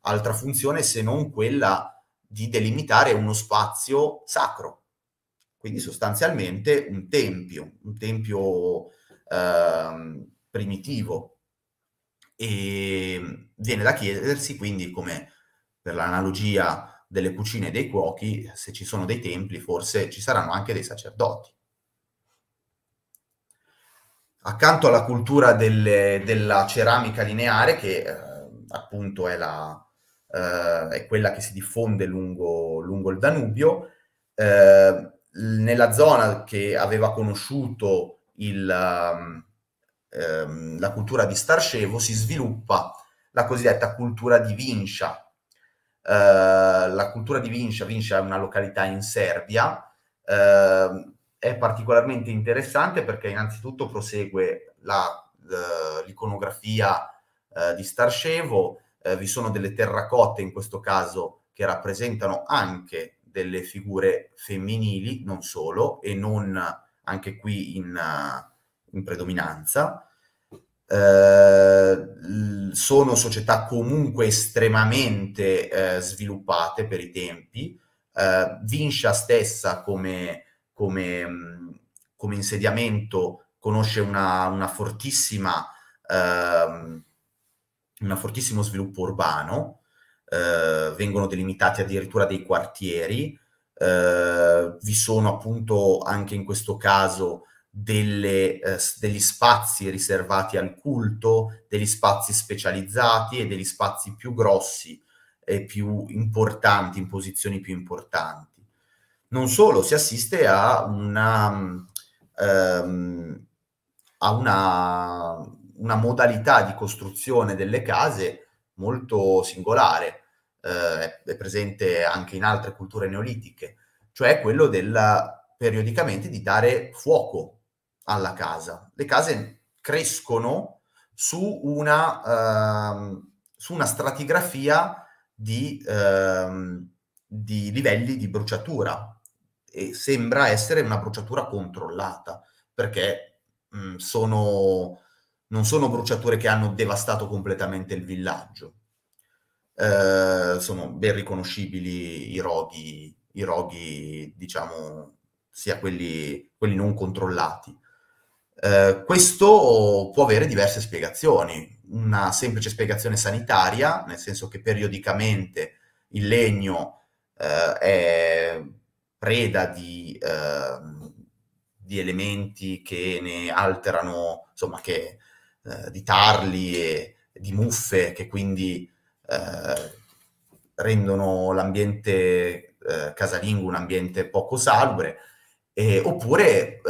altra funzione se non quella di delimitare uno spazio sacro. Quindi sostanzialmente un tempio, un tempio eh, primitivo. E viene da chiedersi quindi come per l'analogia delle cucine e dei cuochi, se ci sono dei templi, forse ci saranno anche dei sacerdoti accanto alla cultura delle, della ceramica lineare, che eh, appunto è, la, eh, è, quella che si diffonde lungo, lungo il Danubio, eh, nella zona che aveva conosciuto il, ehm, la cultura di Starscevo si sviluppa la cosiddetta cultura di Vincia. Eh, la cultura di Vincia, Vincia è una località in Serbia, ehm, è particolarmente interessante perché innanzitutto prosegue la, l'iconografia eh, di Starscevo, eh, vi sono delle terracotte in questo caso che rappresentano anche delle figure femminili, non solo, e non anche qui in, in predominanza. Eh, sono società comunque estremamente eh, sviluppate per i tempi. Eh, Vincia stessa come, come, come, insediamento conosce una, una fortissima, ehm, un fortissimo sviluppo urbano, eh, vengono delimitati addirittura dei quartieri, eh, vi sono appunto anche in questo caso delle, eh, degli spazi riservati al culto, degli spazi specializzati e degli spazi più grossi e più importanti, in posizioni più importanti. Non solo, si assiste a una, ehm, a una, una modalità di costruzione delle case molto singolare eh, è presente anche in altre culture neolitiche, cioè quello del periodicamente di dare fuoco alla casa. Le case crescono su una, uh, su una stratigrafia di, uh, di livelli di bruciatura e sembra essere una bruciatura controllata perché mh, sono, non sono bruciature che hanno devastato completamente il villaggio eh, sono ben riconoscibili i roghi, i roghi diciamo, sia quelli, quelli non controllati. Eh, questo può avere diverse spiegazioni. Una semplice spiegazione sanitaria, nel senso che periodicamente il legno eh, è preda di, ehm, di, elementi che ne alterano, insomma, che, eh, di tarli e di muffe che quindi eh, rendono l'ambiente eh, casalingo un ambiente poco salubre, eh, oppure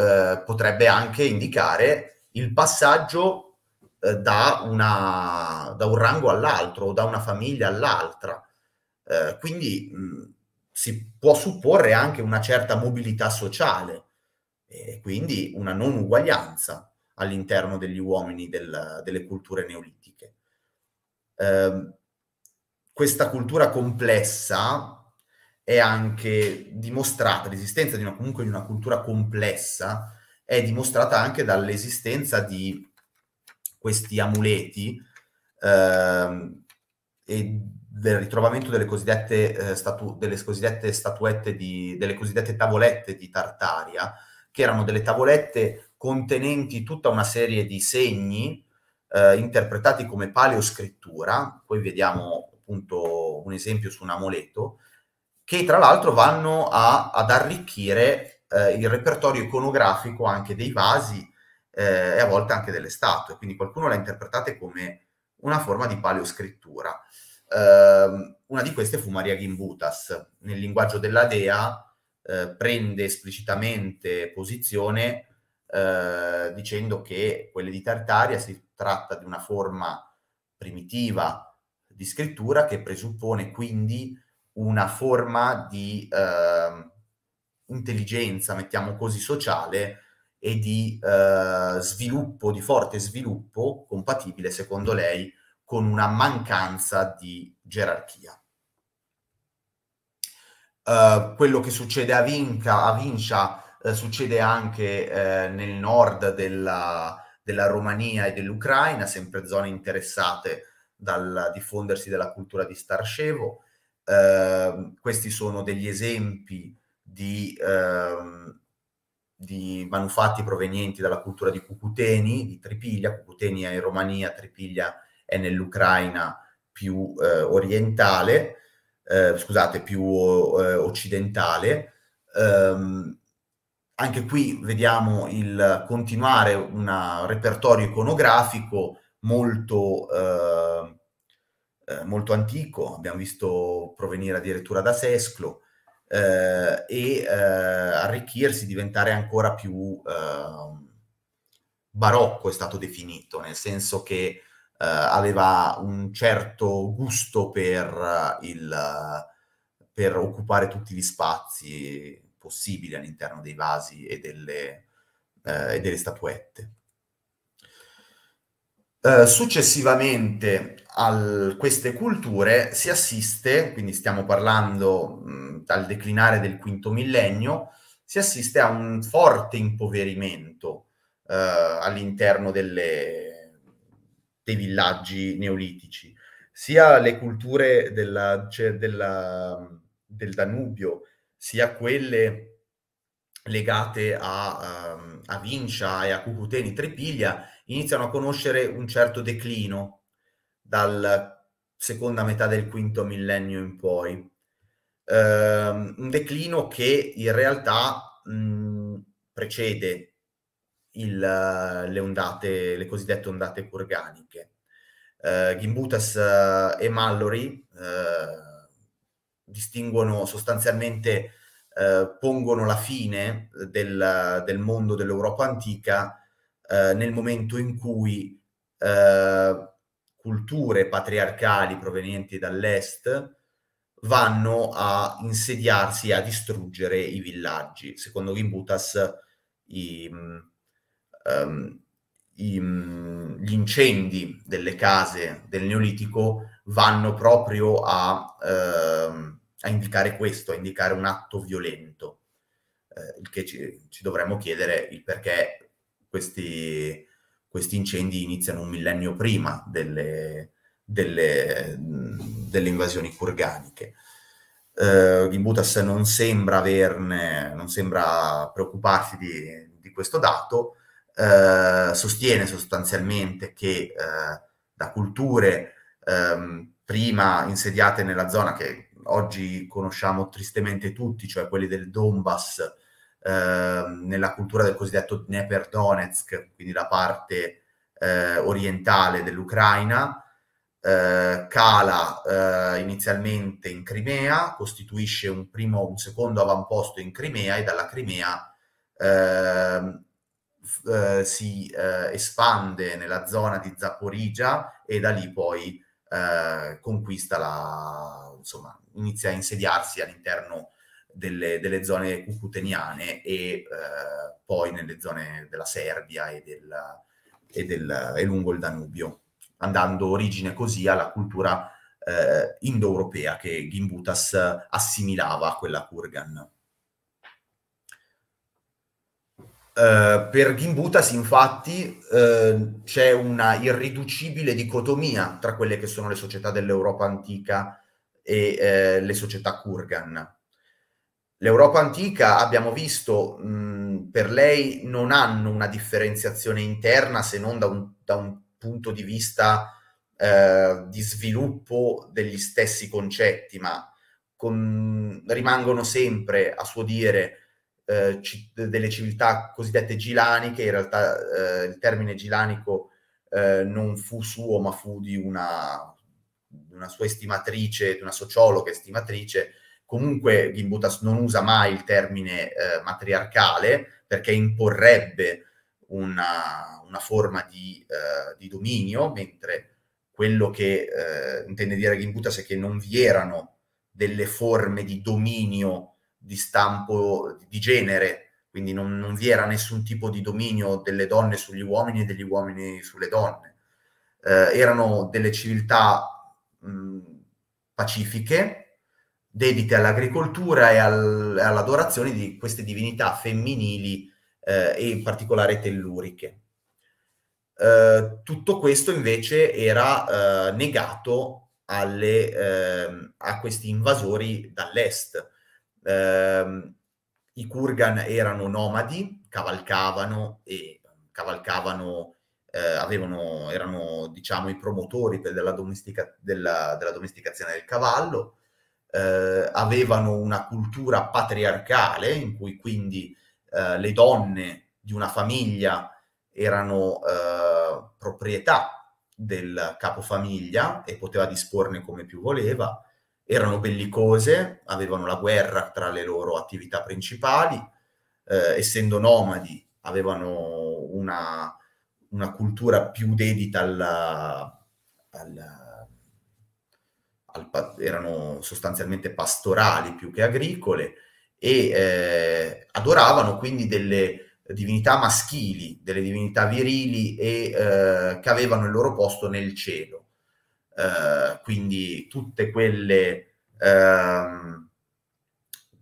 potrebbe anche indicare il passaggio eh, da, una, da, un rango all'altro o da una famiglia all'altra. Eh, quindi mh, si può supporre anche una certa mobilità sociale e quindi una non uguaglianza all'interno degli uomini del, delle culture neolitiche. Eh, questa cultura complessa è anche dimostrata, l'esistenza di una, comunque di una cultura complessa è dimostrata anche dall'esistenza di questi amuleti eh, e del ritrovamento delle cosiddette, eh, statu- delle cosiddette statuette di, delle cosiddette tavolette di Tartaria, che erano delle tavolette contenenti tutta una serie di segni eh, interpretati come paleoscrittura, poi vediamo appunto un esempio su un amuleto, che tra l'altro vanno a, ad arricchire eh, il repertorio iconografico anche dei vasi eh, e a volte anche delle statue. Quindi qualcuno l'ha interpretata come una forma di paleoscrittura. Eh, una di queste fu Maria Gimbutas. Nel linguaggio della Dea eh, prende esplicitamente posizione eh, dicendo che quelle di Tartaria si tratta di una forma primitiva di scrittura che presuppone quindi una forma di eh, intelligenza, mettiamo così, sociale e di eh, sviluppo, di forte sviluppo, compatibile secondo lei con una mancanza di gerarchia. Uh, quello che succede a, Vinca, a Vincia uh, succede anche uh, nel nord della, della Romania e dell'Ucraina, sempre zone interessate dal diffondersi della cultura di Starscevo. Eh, questi sono degli esempi di, eh, di, manufatti provenienti dalla cultura di Cucuteni, di Tripiglia. Cucuteni è in Romania, Tripiglia è nell'Ucraina più eh, orientale, eh, scusate, più eh, occidentale. Um, anche qui vediamo il continuare un repertorio iconografico molto, eh, eh, molto antico, abbiamo visto provenire addirittura da Sesclo, eh, e eh, arricchirsi, diventare ancora più ehm, barocco è stato definito, nel senso che aveva un certo gusto per, il, per occupare tutti gli spazi, possibili all'interno dei vasi e delle, eh, e delle statuette. Uh, successivamente a queste culture si assiste, quindi stiamo parlando mh, dal declinare del quinto millennio, si assiste a un forte impoverimento uh, all'interno delle, dei villaggi neolitici. Sia le culture della, cioè della, del Danubio, sia quelle legate a, um, a Vincia e a Cucuteni Trepiglia, iniziano a conoscere un certo declino dalla seconda metà del quinto millennio in poi. Uh, un declino che in realtà mh, precede il, le ondate, le cosiddette ondate kurganiche. Uh, Gimbutas uh, e Mallory uh, distinguono sostanzialmente, pongono la fine del, del mondo dell'Europa antica eh, nel momento in cui eh, culture patriarcali provenienti dall'est vanno a insediarsi e a distruggere i villaggi. Secondo Gimbutas i, um, i, gli incendi delle case del Neolitico vanno proprio a, uh, a indicare questo, a indicare un atto violento, eh, il che ci, ci dovremmo chiedere il perché questi, questi incendi iniziano un millennio prima delle, delle, delle invasioni kurganiche. Uh, Gimbutas non sembra averne, non sembra preoccuparsi di, di questo dato, uh, sostiene sostanzialmente che uh, da culture um, prima insediate nella zona che oggi conosciamo tristemente tutti, cioè quelli del Donbass, Ehm, nella cultura del cosiddetto Dnieper Donetsk, quindi la parte eh, orientale dell'Ucraina, eh, cala eh, inizialmente in Crimea, costituisce un, primo, un secondo avamposto in Crimea e dalla Crimea ehm, eh, si eh, espande nella zona di Zaporizia e da lì poi eh, conquista la, insomma, inizia a insediarsi all'interno delle, delle zone cucuteniane e eh, poi nelle zone della Serbia e, del, e, del, e, lungo il Danubio, andando origine così alla cultura eh, indoeuropea che Gimbutas assimilava a quella Kurgan. Uh, per Gimbutas, infatti, uh, c'è una irriducibile dicotomia tra quelle che sono le società dell'Europa antica e uh, le società Kurgan. L'Europa antica, abbiamo visto, mh, per lei non hanno una differenziazione interna se non da un, da un punto di vista eh, di sviluppo degli stessi concetti, ma con, rimangono sempre, a suo dire, eh, c- delle civiltà cosiddette gilaniche. In realtà eh, il termine gilanico eh, non fu suo, ma fu di una, una sua estimatrice, di una sociologa estimatrice, Comunque Gimbutas non usa mai il termine eh, matriarcale perché imporrebbe una, una forma di, eh, di, dominio, mentre quello che eh, intende dire Gimbutas è che non vi erano delle forme di dominio di stampo di genere, quindi non, non vi era nessun tipo di dominio delle donne sugli uomini e degli uomini sulle donne. Eh, erano delle civiltà mh, pacifiche, dedite all'agricoltura e al, all'adorazione di queste divinità femminili eh, e in particolare telluriche. Eh, tutto questo invece era eh, negato alle, ehm, a questi invasori dall'est. Ehm, I Kurgan erano nomadi, cavalcavano e cavalcavano, eh, avevano, erano diciamo i promotori della, domestica, della, della domesticazione del cavallo, eh, avevano una cultura patriarcale in cui quindi eh, le donne di una famiglia erano eh, proprietà del capofamiglia e poteva disporne come più voleva, erano bellicose, avevano la guerra tra le loro attività principali, eh, essendo nomadi avevano una, una cultura più dedita alla, alla al, erano sostanzialmente pastorali più che agricole e eh, adoravano quindi delle divinità maschili, delle divinità virili e eh, che avevano il loro posto nel cielo. Eh, quindi tutte quelle, ehm,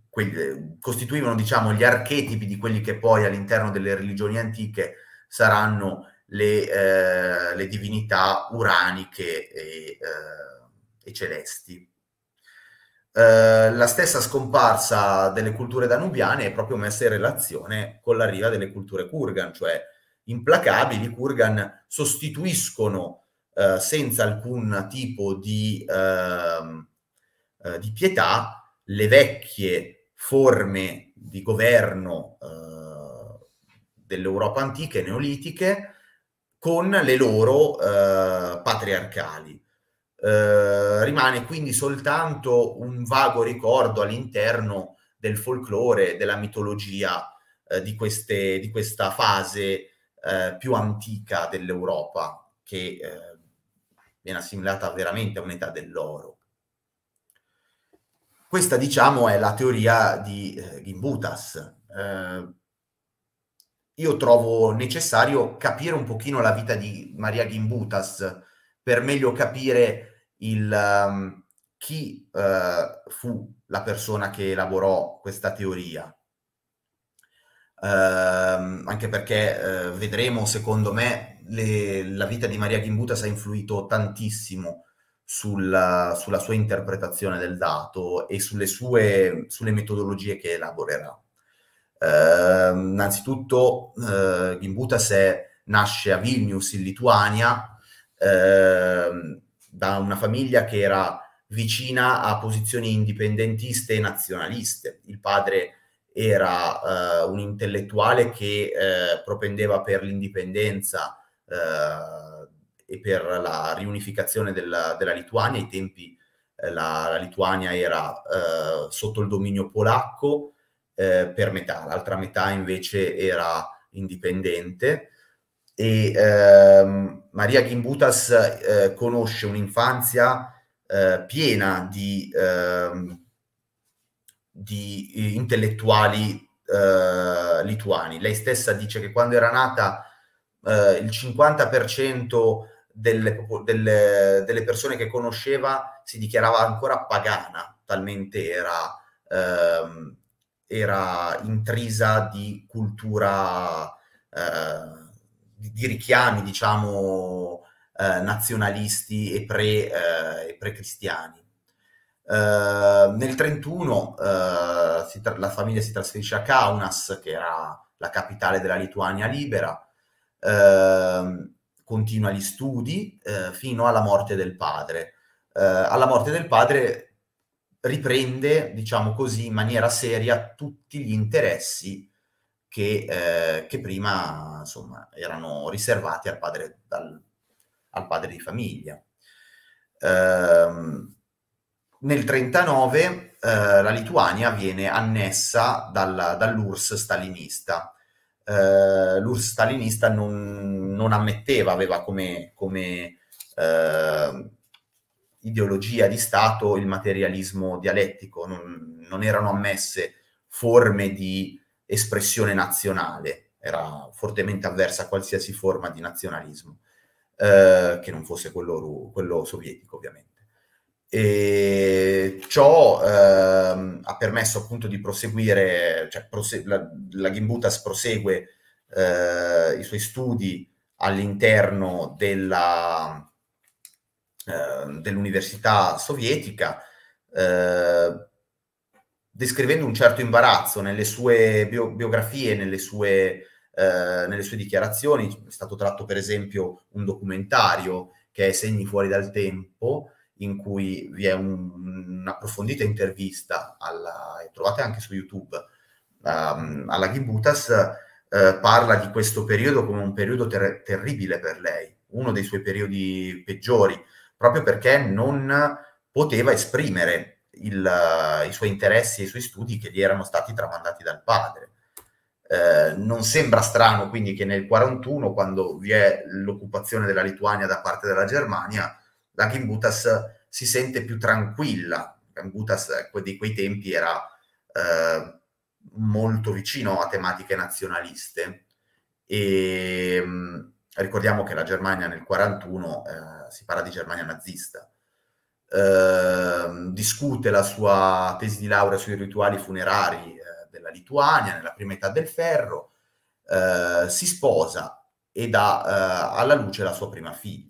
quelle costituivano diciamo gli archetipi di quelli che poi all'interno delle religioni antiche saranno le, eh, le divinità uraniche e, eh, e celesti. Eh, la stessa scomparsa delle culture danubiane è proprio messa in relazione con l'arrivo delle culture kurgan, cioè implacabili, i kurgan sostituiscono uh, senza alcun tipo di, uh, di, pietà le vecchie forme di governo dell'Europa antica e neolitiche con le loro patriarcali. Eh, rimane quindi soltanto un vago ricordo all'interno del folklore, della mitologia eh, di, queste, di, questa fase eh, più antica dell'Europa, che eh, viene assimilata veramente a un'età dell'oro. Questa, diciamo, è la teoria di eh, Gimbutas. io trovo necessario capire un pochino la vita di Maria Gimbutas per meglio capire il, um, chi uh, fu la persona che elaborò questa teoria. Uh, anche perché uh, vedremo, secondo me, le, la vita di Maria Gimbutas ha influito tantissimo sulla, sulla, sua interpretazione del dato e sulle sue sulle metodologie che elaborerà. Uh, innanzitutto, uh, Gimbutas è, nasce a Vilnius, in Lituania, uh, da una famiglia che era vicina a posizioni indipendentiste e nazionaliste. Il padre era uh, un intellettuale che uh, propendeva per l'indipendenza e per la riunificazione della, della Lituania. Ai tempi la, la, Lituania era sotto il dominio polacco per metà, l'altra metà invece era indipendente e ehm, Maria Gimbutas eh, conosce un'infanzia eh, piena di, ehm, di intellettuali eh, lituani. Lei stessa dice che quando era nata eh, il 50% delle, delle, delle, persone che conosceva si dichiarava ancora pagana, talmente era, ehm, era intrisa di cultura eh, di, richiami, diciamo, eh, nazionalisti e, pre, eh, pre-cristiani. Uh, nel 31 uh, tra- la famiglia si trasferisce a Kaunas, che era la capitale della Lituania libera, uh, continua gli studi fino alla morte del padre. alla morte del padre riprende, diciamo così, in maniera seria tutti gli interessi che, eh, che prima insomma, erano riservati al padre, dal, al padre di famiglia. Ehm, nel 1939 eh, la Lituania viene annessa dalla, dall'URSS stalinista. Eh, L'URSS stalinista non, non, ammetteva, aveva come, come eh, ideologia di Stato il materialismo dialettico, non, non erano ammesse forme di espressione nazionale, era fortemente avversa a qualsiasi forma di nazionalismo, eh, che non fosse quello, quello, sovietico ovviamente. E ciò eh, ha permesso appunto di proseguire, cioè prose- la, la Gimbutas prosegue eh, i suoi studi all'interno della, eh, dell'università sovietica, eh, descrivendo un certo imbarazzo nelle sue bio- biografie, nelle sue, eh, nelle sue dichiarazioni. È stato tratto per esempio un documentario che è Segni fuori dal tempo, in cui vi è un, un'approfondita intervista, alla, trovate anche su YouTube, um, alla Gibutas, uh, parla di questo periodo come un periodo ter- terribile per lei, uno dei suoi periodi peggiori, proprio perché non poteva esprimere il, i suoi interessi e i suoi studi che gli erano stati tramandati dal padre. Eh, non sembra strano quindi che nel 41, quando vi è l'occupazione della Lituania da parte della Germania, la Gimbutas si sente più tranquilla. Gimbutas ecco, di quei tempi era eh, molto vicino a tematiche nazionaliste e mh, ricordiamo che la Germania nel 41 eh, si parla di Germania nazista. Eh, discute la sua tesi di laurea sui rituali funerari eh, della Lituania nella prima età del ferro, eh, si sposa e dà eh, alla luce la sua prima figlia.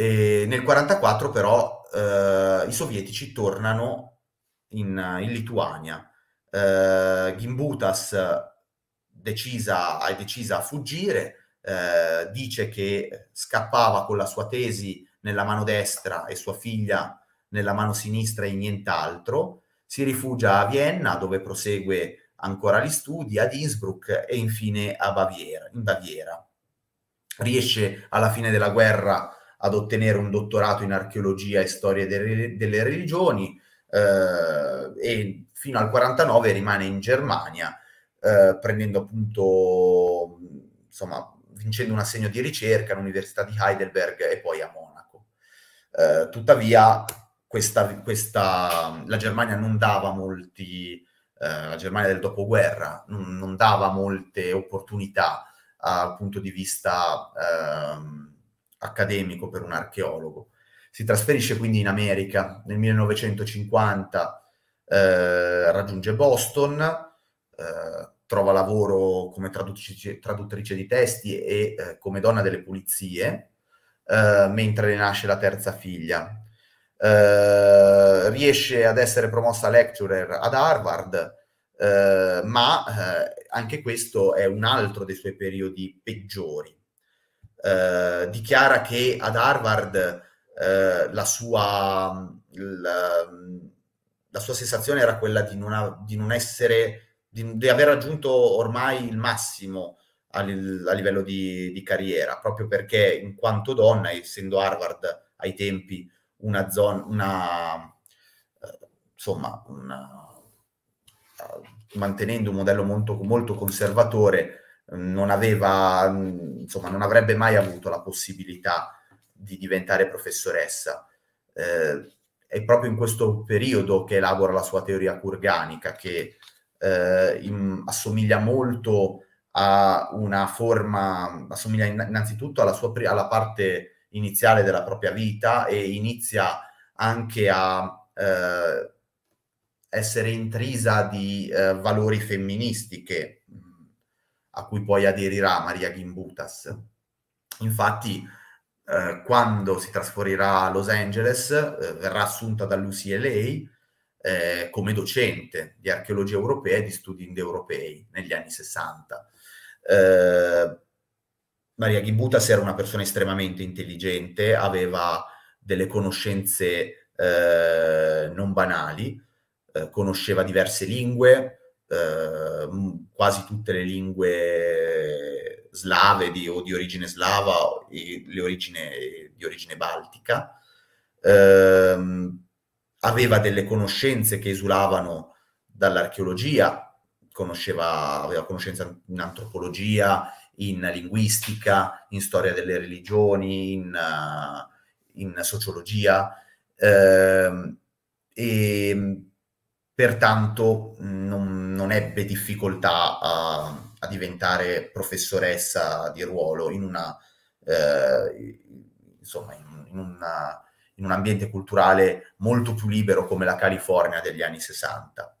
E nel 44 però eh, i sovietici tornano in, in Lituania. Gimbutas decisa, è decisa a fuggire, eh, dice che scappava con la sua tesi nella mano destra e sua figlia nella mano sinistra e nient'altro, si rifugia a Vienna dove prosegue ancora gli studi, ad Innsbruck e infine a Baviera, in Baviera. Riesce alla fine della guerra ad ottenere un dottorato in archeologia e storia delle, delle religioni eh, e fino al 49 rimane in Germania eh, prendendo appunto, insomma, vincendo un assegno di ricerca all'Università di Heidelberg e poi a Monaco. Eh, tuttavia, questa, questa, la Germania non dava molti, eh, la Germania del dopoguerra non, non, dava molte opportunità dal punto di vista ehm, accademico per un archeologo. Si trasferisce quindi in America nel 1950, eh, raggiunge Boston, eh, trova lavoro come traduttrice, traduttrice di testi e eh, come donna delle pulizie, eh, mentre le nasce la terza figlia. Eh, riesce ad essere promossa lecturer ad Harvard, eh, ma anche questo è un altro dei suoi periodi peggiori. Dichiara che ad Harvard la sua, la, la, sua sensazione era quella di non, di non essere di, di aver raggiunto ormai il massimo a, a livello di, di, carriera, proprio perché in quanto donna, essendo Harvard ai tempi una zona, una, eh, insomma, una, mantenendo un modello molto, molto conservatore, non aveva, insomma, non avrebbe mai avuto la possibilità di diventare professoressa. Eh, è proprio in questo periodo che elabora la sua teoria kurganica, che eh, in, assomiglia molto a una forma, assomiglia innanzitutto alla, sua, alla parte iniziale della propria vita e inizia anche a eh, essere intrisa di eh, valori femministi che, a cui poi aderirà Maria Gimbutas. Infatti, eh, quando si trasferirà a Los Angeles, eh, verrà assunta dall'UCLA eh, come docente di archeologia europea e di studi indoeuropei negli anni 60. Eh, Maria Ghibutas era una persona estremamente intelligente, aveva delle conoscenze eh, non banali, eh, conosceva diverse lingue, eh, quasi tutte le lingue slave di, o di origine slava o le origine, di origine baltica. Eh, aveva delle conoscenze che esulavano dall'archeologia, conosceva, aveva conoscenza in antropologia, in linguistica, in storia delle religioni, in, in sociologia eh, e pertanto non, non ebbe difficoltà a, a, diventare professoressa di ruolo in una, eh, insomma, in, in una in un ambiente culturale molto più libero come la California degli anni 60.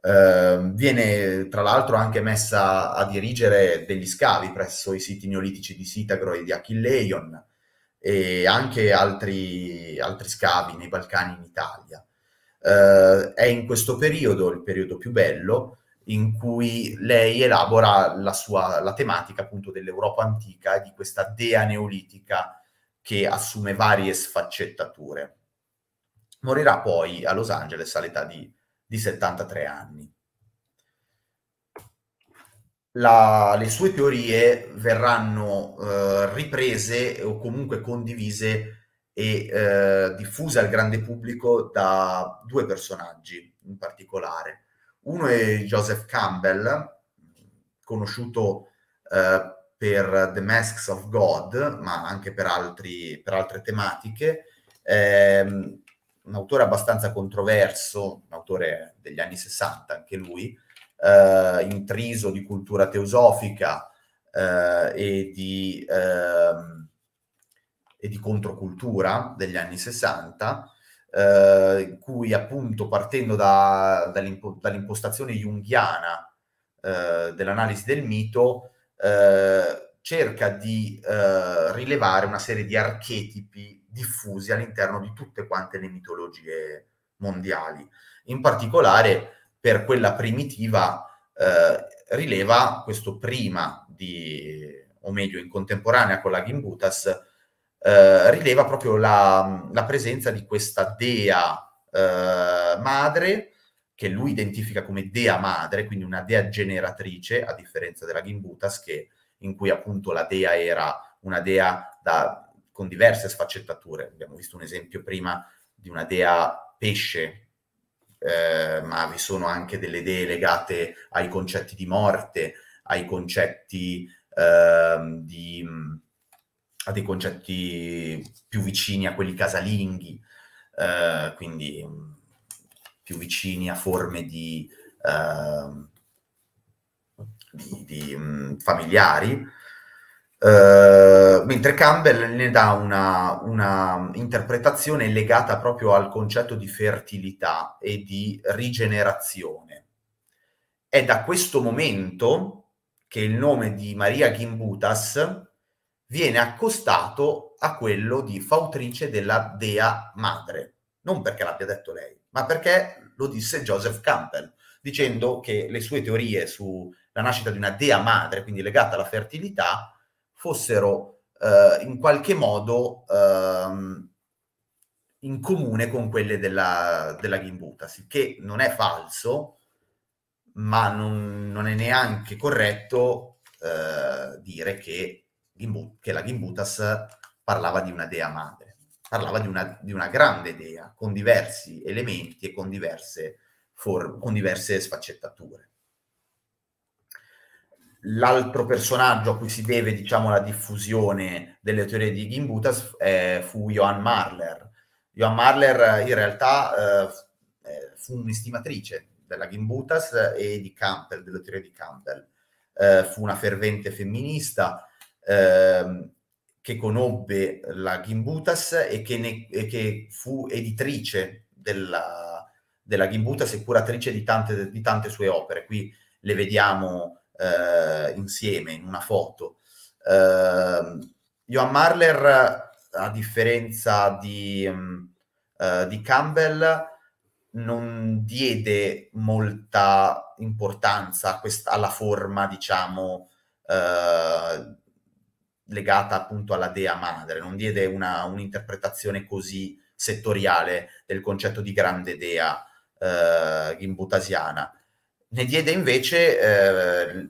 Eh, viene tra l'altro anche messa a dirigere degli scavi presso i siti neolitici di Sitagro e di Achilleion e anche altri, altri scavi nei Balcani in Italia. Eh, è in questo periodo, il periodo più bello, in cui lei elabora la, sua, la tematica appunto dell'Europa antica e di questa dea neolitica che assume varie sfaccettature. Morirà poi a Los Angeles all'età di, di 73 anni. La, le sue teorie verranno eh, riprese o comunque condivise e eh, diffuse al grande pubblico da due personaggi in particolare. Uno è Joseph Campbell, conosciuto eh, per The Masks of God, ma anche per, altri, per altre tematiche. Eh, un autore abbastanza controverso, un autore degli anni 60, anche lui, eh, intriso di cultura teosofica eh, e, di, ehm, e di controcultura degli anni 60, eh, in cui appunto partendo da, dall'impo- dall'impostazione junghiana eh, dell'analisi del mito, eh, cerca di eh, rilevare una serie di archetipi diffusi all'interno di tutte quante le mitologie mondiali. In particolare per quella primitiva eh, rileva questo prima di, o meglio in contemporanea con la Gimbutas, eh, rileva proprio la, la, presenza di questa dea eh, madre che lui identifica come dea madre, quindi una dea generatrice, a differenza della Gimbutas, che, in cui appunto la dea era una dea da, con diverse sfaccettature. Abbiamo visto un esempio prima di una dea pesce, eh, ma vi sono anche delle dee legate ai concetti di morte, ai concetti eh, di a dei concetti più vicini a quelli casalinghi, eh, quindi mm, più vicini a forme di, eh, di, di mh, familiari, eh, mentre Campbell ne dà una, una, interpretazione legata proprio al concetto di fertilità e di rigenerazione. È da questo momento che il nome di Maria Gimbutas viene accostato a quello di fautrice della dea madre. Non perché l'abbia detto lei, ma perché lo disse Joseph Campbell, dicendo che le sue teorie sulla nascita di una dea madre, quindi legata alla fertilità, fossero eh, in qualche modo eh, in comune con quelle della, della Gimbutas, che non è falso, ma non, non è neanche corretto eh, dire che che la Gimbutas parlava di una dea madre, parlava di una, di una grande dea con diversi elementi e con diverse, form- con diverse sfaccettature. L'altro personaggio a cui si deve diciamo, la diffusione delle teorie di Gimbutas eh, fu Johann Marler. Johann Marler in realtà eh, fu un'estimatrice della Gimbutas e di Campbell, delle teorie di Campbell. Eh, fu una fervente femminista, ehm, che conobbe la Gimbutas e che, ne, e che fu editrice della, della, Gimbutas e curatrice di tante, di tante, sue opere. Qui le vediamo eh, insieme in una foto. Eh, Johan Marler, a differenza di, um, uh, di Campbell, non diede molta importanza questa, alla forma, diciamo, uh, legata appunto alla dea madre, non diede una, un'interpretazione così settoriale del concetto di grande dea eh, gimbutasiana. Ne diede invece eh,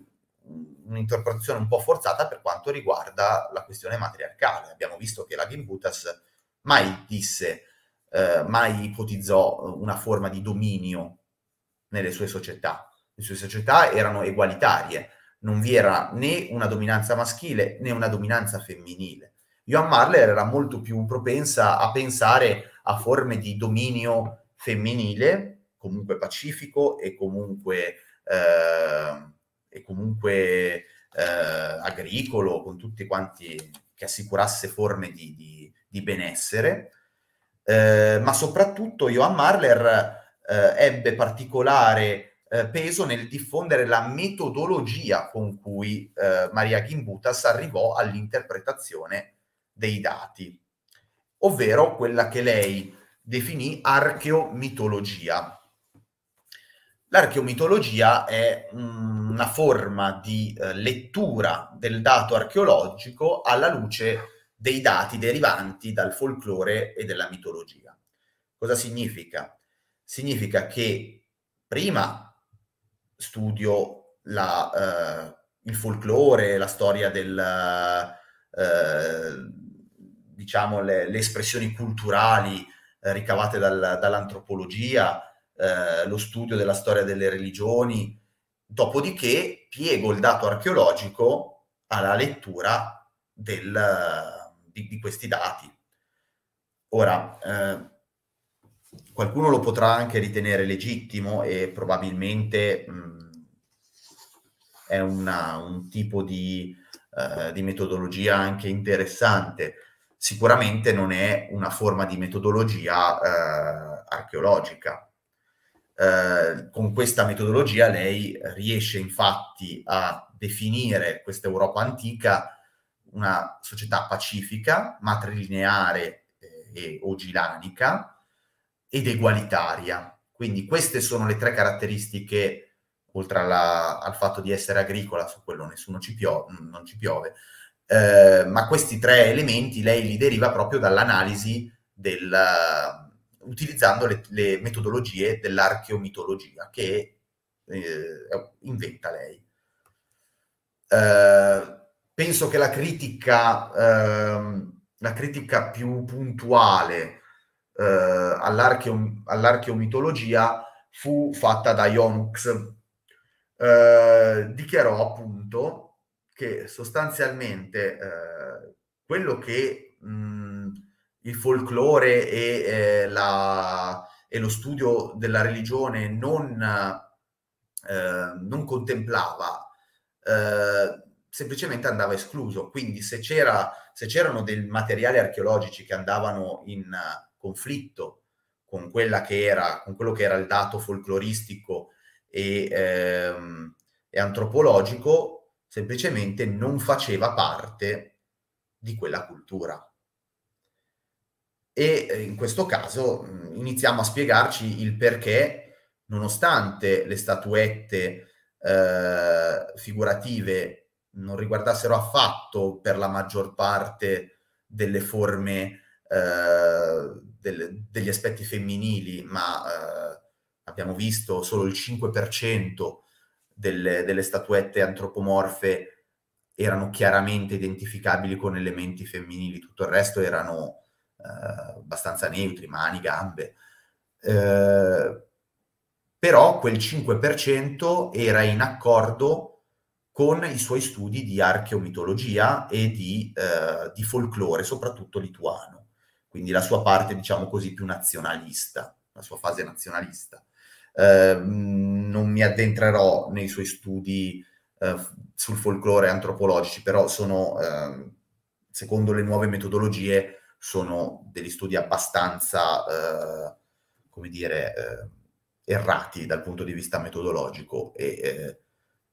un'interpretazione un po' forzata per quanto riguarda la questione matriarcale. Abbiamo visto che la Gimbutas mai disse, eh, mai ipotizzò una forma di dominio nelle sue società. Le sue società erano egualitarie, non vi era né una dominanza maschile né una dominanza femminile. Johan Marler era molto più propensa a pensare a forme di dominio femminile, comunque pacifico e comunque, eh, e comunque eh, agricolo, con tutti quanti che assicurasse forme di, di, di benessere. Eh, ma soprattutto Johan Marler eh, ebbe particolare eh, peso nel diffondere la metodologia con cui eh, Maria Gimbutas arrivò all'interpretazione dei dati, ovvero quella che lei definì archeomitologia. L'archeomitologia è una forma di eh, lettura del dato archeologico alla luce dei dati derivanti dal folklore e dalla mitologia. Cosa significa? Significa che prima studio la, eh, il folklore, la storia del, eh, diciamo, le, le, espressioni culturali eh, ricavate dal, dall'antropologia, eh, lo studio della storia delle religioni, dopodiché piego il dato archeologico alla lettura del, di, di, questi dati. Ora, eh, qualcuno lo potrà anche ritenere legittimo e probabilmente mh, è una, un tipo di, uh, di metodologia anche interessante. Sicuramente non è una forma di metodologia uh, archeologica. Uh, con questa metodologia lei riesce infatti a definire questa Europa antica una società pacifica, matrilineare eh, e ogilanica, ed egualitaria. Quindi queste sono le tre caratteristiche, oltre alla, al fatto di essere agricola, su quello nessuno ci piove, non ci piove, eh, ma questi tre elementi lei li deriva proprio dall'analisi del, utilizzando le, le, metodologie dell'archeomitologia che eh, inventa lei. Uh, penso che la critica, uh, la critica più puntuale eh, all'archeo, all'archeomitologia fu fatta da Ionux. Eh, dichiarò appunto che sostanzialmente eh, quello che mh, il folklore e, eh, la, e, lo studio della religione non, eh, non contemplava eh, semplicemente andava escluso. Quindi se, c'era, se c'erano dei materiali archeologici che andavano in, conflitto con, era, con quello che era il dato folcloristico e, ehm, e antropologico, semplicemente non faceva parte di quella cultura. E eh, in questo caso iniziamo a spiegarci il perché, nonostante le statuette eh, figurative non riguardassero affatto per la maggior parte delle forme eh, del, degli aspetti femminili, ma eh, abbiamo visto solo il 5% delle, delle statuette antropomorfe erano chiaramente identificabili con elementi femminili, tutto il resto erano eh, abbastanza neutri, mani, gambe. Eh, però quel 5% era in accordo con i suoi studi di archeomitologia e di, eh, di folklore, soprattutto lituano quindi la sua parte, diciamo così, più nazionalista, la sua fase nazionalista. Eh, non mi addentrerò nei suoi studi eh, sul folklore antropologici, però sono, eh, secondo le nuove metodologie, sono degli studi abbastanza, eh, come dire, eh, errati dal punto di vista metodologico e eh,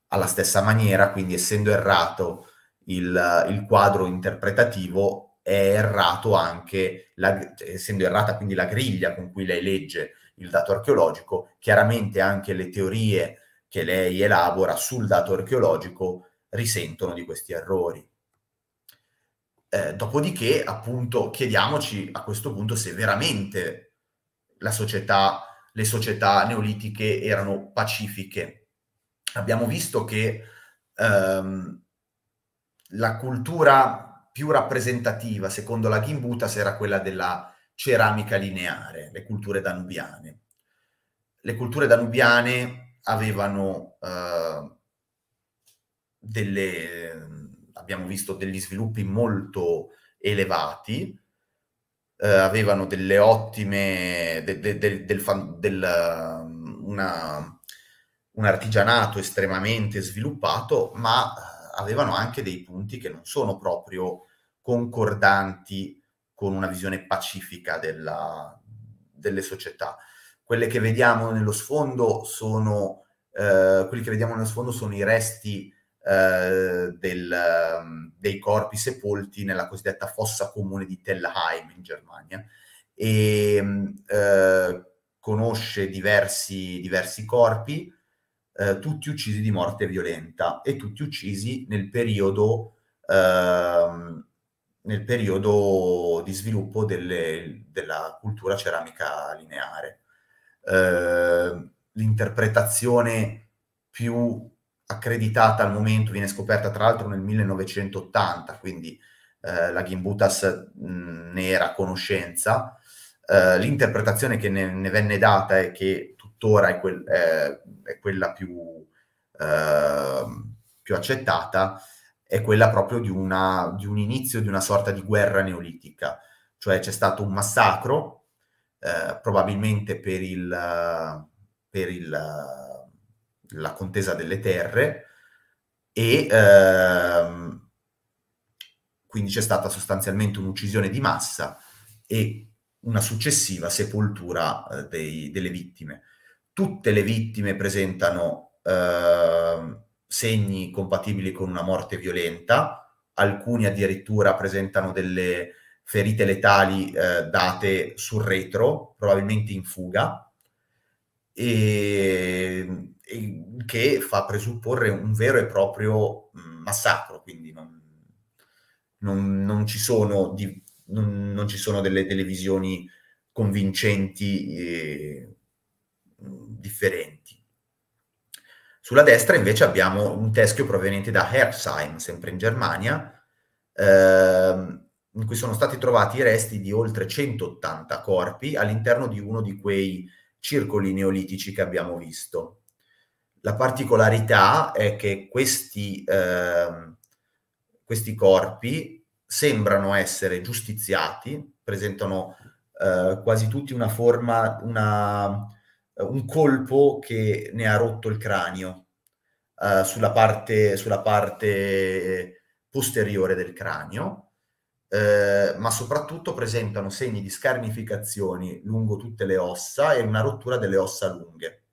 alla stessa maniera, quindi essendo errato il, il quadro interpretativo, è errato anche, la, essendo errata quindi la griglia con cui lei legge il dato archeologico, chiaramente anche le teorie che lei elabora sul dato archeologico risentono di questi errori. Eh, dopodiché, appunto, chiediamoci a questo punto se veramente società, le società neolitiche erano pacifiche. Abbiamo visto che ehm, la cultura più rappresentativa, secondo la Gimbutas, era quella della ceramica lineare, le culture danubiane. Le culture danubiane avevano eh, delle, abbiamo visto degli sviluppi molto elevati, eh, avevano delle ottime, de, de, de, del, del, una, un artigianato estremamente sviluppato, ma avevano anche dei punti che non sono proprio concordanti con una visione pacifica della, delle società. Quelle che vediamo nello sfondo sono, eh, quelli che vediamo nello sfondo sono i resti eh, del, dei corpi sepolti nella cosiddetta fossa comune di Tellheim in Germania e eh, conosce diversi, diversi corpi eh, tutti uccisi di morte violenta e tutti uccisi nel periodo, eh, nel periodo di sviluppo delle, della cultura ceramica lineare. Eh, l'interpretazione più accreditata al momento viene scoperta tra l'altro nel 1980, quindi eh, la Gimbutas mh, ne era a conoscenza. Uh, l'interpretazione che ne, ne, venne data è che tuttora è, quel, è, è quella più, uh, più, accettata, è quella proprio di, una, di, un inizio di una sorta di guerra neolitica, cioè c'è stato un massacro eh, probabilmente per, il, per il, la contesa delle terre e ehm, quindi c'è stata sostanzialmente un'uccisione di massa e una successiva sepoltura eh, dei, delle vittime. Tutte le vittime presentano eh, segni compatibili con una morte violenta, alcuni addirittura presentano delle ferite letali eh, date sul retro, probabilmente in fuga, e, e che fa presupporre un vero e proprio mm, massacro, quindi non, non, non, ci, sono di, non, ci sono delle televisioni convincenti e differenti. Sulla destra invece abbiamo un teschio proveniente da Hersheim, sempre in Germania, ehm, in cui sono stati trovati i resti di oltre 180 corpi all'interno di uno di quei circoli neolitici che abbiamo visto. La particolarità è che questi, eh, questi corpi sembrano essere giustiziati, presentano eh, quasi tutti una forma, una, un colpo che ne ha rotto il cranio eh, sulla, parte, sulla parte posteriore del cranio eh, ma soprattutto presentano segni di scarnificazioni lungo tutte le ossa e una rottura delle ossa lunghe.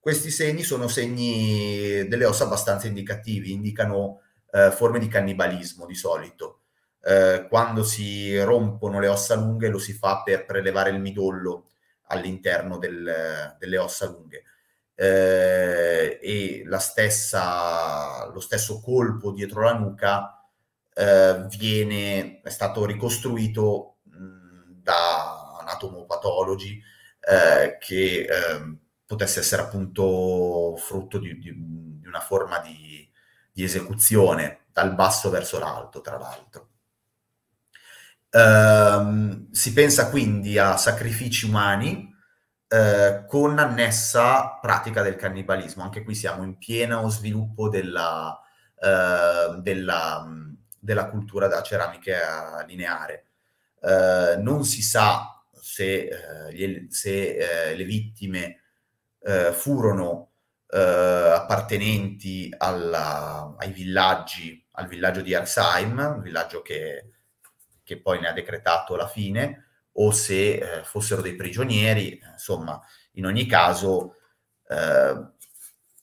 Questi segni sono segni delle ossa abbastanza indicativi, indicano eh, forme di cannibalismo di solito. Eh, quando si rompono le ossa lunghe lo si fa per prelevare il midollo all'interno del, delle ossa lunghe. Eh, e stessa, lo stesso colpo dietro la nuca eh, viene, è stato ricostruito mh, da anatomopatologi eh, che eh, potesse essere appunto frutto di, di, di una forma di, di, esecuzione dal basso verso l'alto, tra l'altro. Ehm, si pensa quindi a sacrifici umani eh, con annessa pratica del cannibalismo. Anche qui siamo in pieno sviluppo della, eh, della della cultura della ceramica lineare. Eh, non si sa se, gli, se le vittime furono appartenenti alla, ai villaggi, al villaggio di Arsheim, un villaggio che, che poi ne ha decretato la fine, o se eh, fossero dei prigionieri, insomma, in ogni caso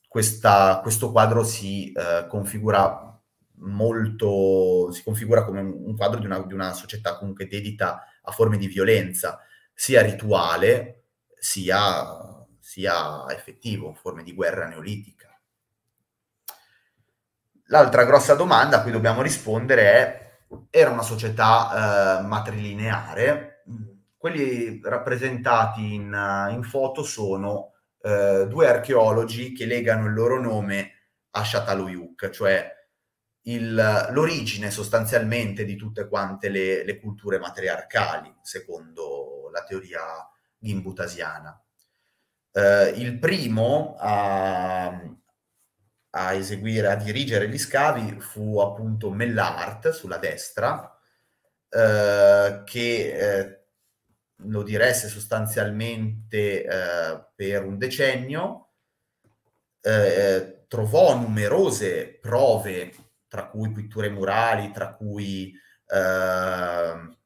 questa, questo quadro si configura molto, si configura come un quadro di una, di una società comunque dedita a forme di violenza, sia rituale, sia, sia effettivo, forme di guerra neolitica. L'altra grossa domanda a cui dobbiamo rispondere è, era una società eh, matrilineare? Quelli rappresentati in, in foto sono eh, due archeologi che legano il loro nome a Chataluyuk, cioè il, l'origine sostanzialmente di tutte quante le, le, culture matriarcali, secondo la teoria gimbutasiana. Eh, il primo a, a, eseguire, a dirigere gli scavi fu appunto Mellart sulla destra, eh, che eh, lo diresse sostanzialmente eh, per un decennio, eh, trovò numerose prove tra cui pitture murali, tra cui, eh,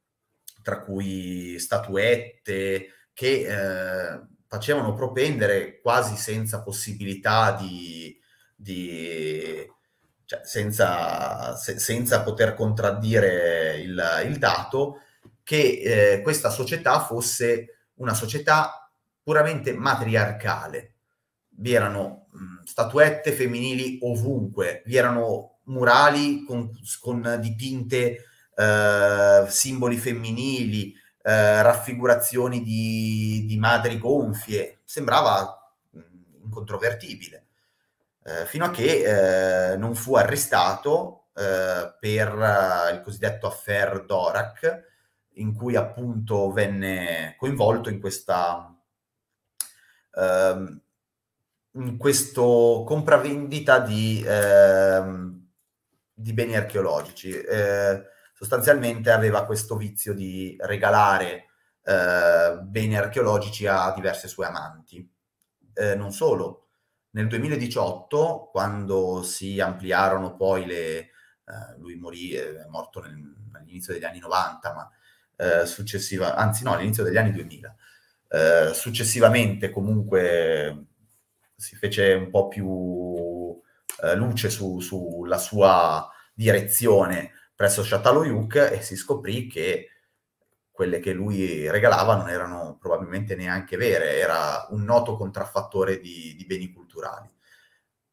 tra cui statuette, che eh, facevano propendere quasi senza possibilità di, di cioè senza, se, senza, poter contraddire il, il dato, che eh, questa società fosse una società puramente matriarcale. Vi erano mh, statuette femminili ovunque, vi erano murali con, con dipinte eh, simboli femminili, eh, raffigurazioni di, di, madri gonfie, sembrava mm, incontrovertibile, eh, fino a che eh, non fu arrestato eh, per il cosiddetto affair Dorak, in cui appunto venne coinvolto in questa ehm, in questo compravendita di ehm, di beni archeologici. Eh, sostanzialmente aveva questo vizio di regalare eh, beni archeologici a diverse sue amanti. Eh, non solo, nel 2018, quando si ampliarono poi le... Eh, lui morì, è morto nel, all'inizio degli anni 90, ma eh, successiva, anzi no, all'inizio degli anni 2000. Eh, successivamente comunque si fece un po' più eh, luce su, sulla sua direzione presso Châtellerault e si scoprì che quelle che lui regalava non erano probabilmente neanche vere, era un noto contraffattore di, di beni culturali.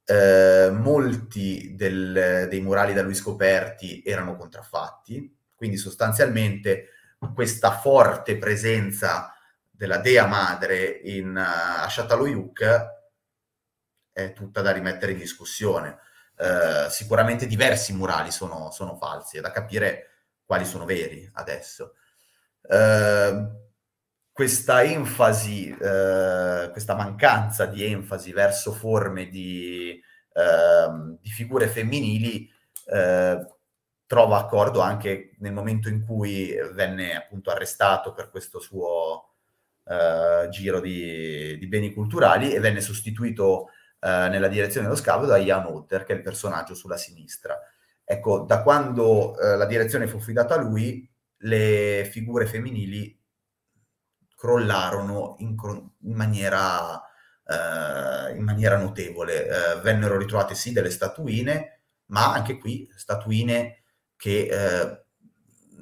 Eh, molti del, dei murali da lui scoperti erano contraffatti, quindi sostanzialmente questa forte presenza della dea madre in, uh, a Châtellerault è tutta da rimettere in discussione. Uh, sicuramente diversi murali sono, sono falsi, è da capire quali sono veri adesso. Ehm, questa enfasi, uh, questa mancanza di enfasi verso forme di, uh, di figure femminili uh, trova accordo anche nel momento in cui venne appunto arrestato per questo suo giro di, di, beni culturali e venne sostituito nella direzione dello scavo da Ian Otter, che è il personaggio sulla sinistra. Ecco, da quando la direzione fu affidata a lui, le figure femminili crollarono in, in, maniera, eh, in maniera, notevole. Eh, vennero ritrovate sì delle statuine, ma anche qui statuine che eh,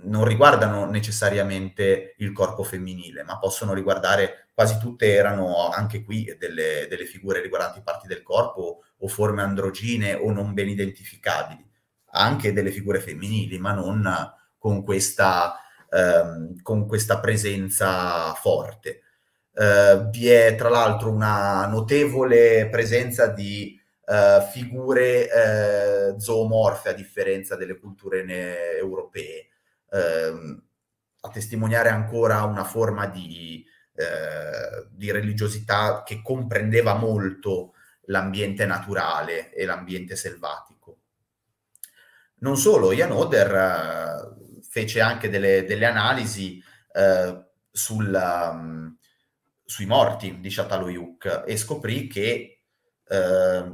non riguardano necessariamente il corpo femminile, ma possono riguardare, quasi tutte erano anche qui delle, delle figure riguardanti parti del corpo o forme androgine o non ben identificabili, anche delle figure femminili, ma non con questa, ehm, con questa presenza forte. Eh, vi è tra l'altro una notevole presenza di eh, figure eh, zoomorfe a differenza delle culture ne- europee, ehm, a testimoniare ancora una forma di, eh, di religiosità che comprendeva molto l'ambiente naturale e l'ambiente selvatico. Non solo, Jan Oder fece anche delle, delle analisi eh, sul, um, sui morti di Châtellerault e scoprì che eh,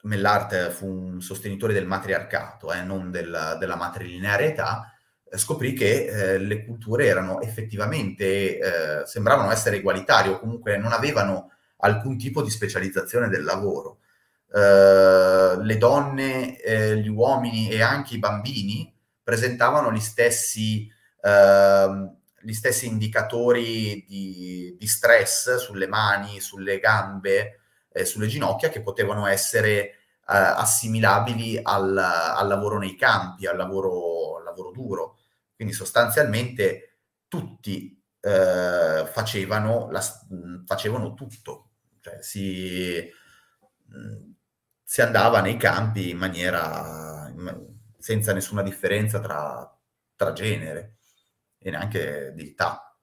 Mellart fu un sostenitore del matriarcato, eh, non del, della matrilinearietà, eh, scoprì che eh, le culture erano effettivamente, eh, sembravano essere egualitarie o comunque non avevano alcun tipo di specializzazione del lavoro. Uh, le donne, eh, gli uomini e anche i bambini presentavano gli stessi, eh, gli stessi indicatori di, di, stress sulle mani, sulle gambe, eh, sulle ginocchia che potevano essere eh, assimilabili al, al, lavoro nei campi, al lavoro, al lavoro duro. Quindi sostanzialmente tutti eh, facevano, la, facevano tutto, cioè si, si andava nei campi in maniera... In, senza nessuna differenza tra, tra genere e neanche di età.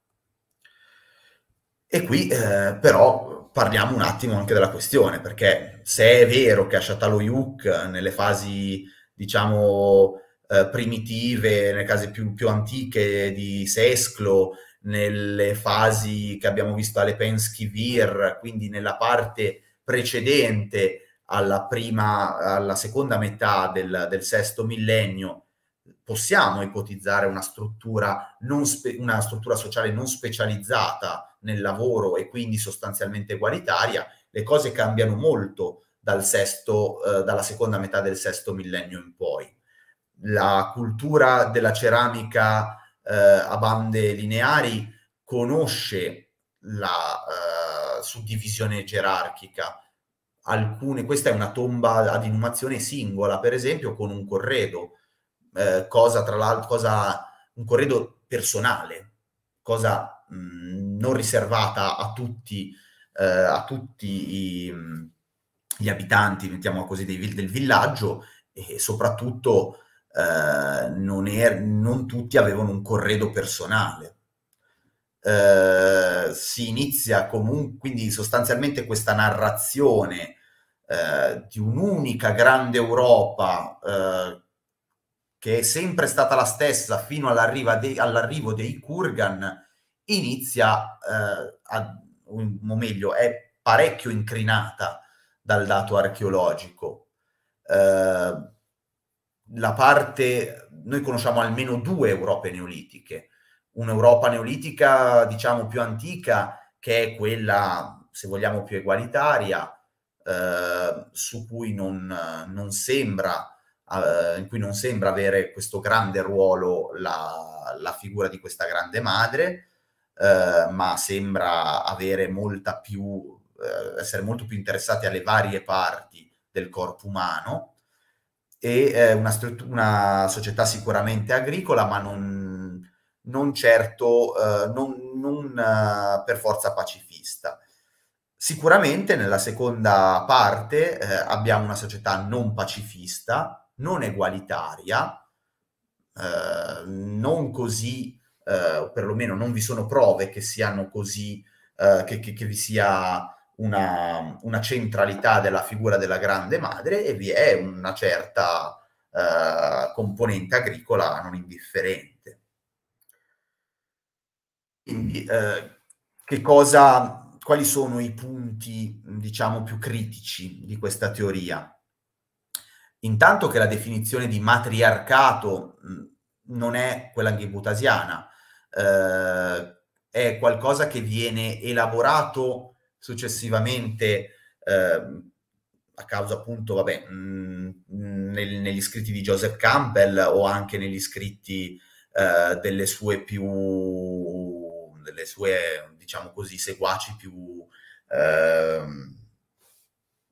E qui eh, però parliamo un attimo anche della questione, perché se è vero che a Châtellerault nelle fasi, diciamo, eh, primitive, nelle case più, più, antiche di Sesclo, nelle fasi che abbiamo visto alle Penskivir, quindi nella parte precedente alla prima, alla seconda metà del, del sesto millennio, possiamo ipotizzare una struttura, spe- una struttura sociale non specializzata nel lavoro e quindi sostanzialmente egualitaria, le cose cambiano molto dal sesto, eh, dalla seconda metà del sesto millennio in poi. La cultura della ceramica eh, a bande lineari conosce la eh, suddivisione gerarchica alcune, questa è una tomba ad inumazione singola, per esempio, con un corredo, eh, cosa tra l'altro, cosa, un corredo personale, cosa mh, non riservata a tutti, eh, a tutti i, gli abitanti, mettiamo così, dei, del villaggio e soprattutto eh, non, è, non tutti avevano un corredo personale. Uh, si inizia comunque, quindi sostanzialmente questa narrazione uh, di un'unica grande Europa uh, che è sempre stata la stessa fino de- all'arrivo dei Kurgan inizia eh, a, o meglio, è parecchio incrinata dal dato archeologico. Eh, la parte, noi conosciamo almeno due Europe neolitiche, un'Europa neolitica, diciamo, più antica, che è quella, se vogliamo, più egualitaria, eh, su cui non, non sembra, eh, in cui non sembra avere questo grande ruolo la, la figura di questa grande madre, eh, ma sembra avere molta più, eh, essere molto più interessati alle varie parti del corpo umano. E eh, una, una, società sicuramente agricola, ma non, non certo, eh, non, non uh, per forza pacifista. Sicuramente nella seconda parte eh, abbiamo una società non pacifista, non egualitaria, eh, non così, eh, perlomeno non vi sono prove che siano così, eh, che, che, che, vi sia una, una, centralità della figura della grande madre e vi è una certa eh, componente agricola non indifferente. Quindi, eh, che cosa, quali sono i punti, diciamo, più critici di questa teoria? Intanto che la definizione di matriarcato non è quella anghibutasiana, eh, è qualcosa che viene elaborato successivamente eh, a causa appunto, vabbè, mh, nel, negli scritti di Joseph Campbell o anche negli scritti eh, delle sue più, delle sue, diciamo così, seguaci più, eh,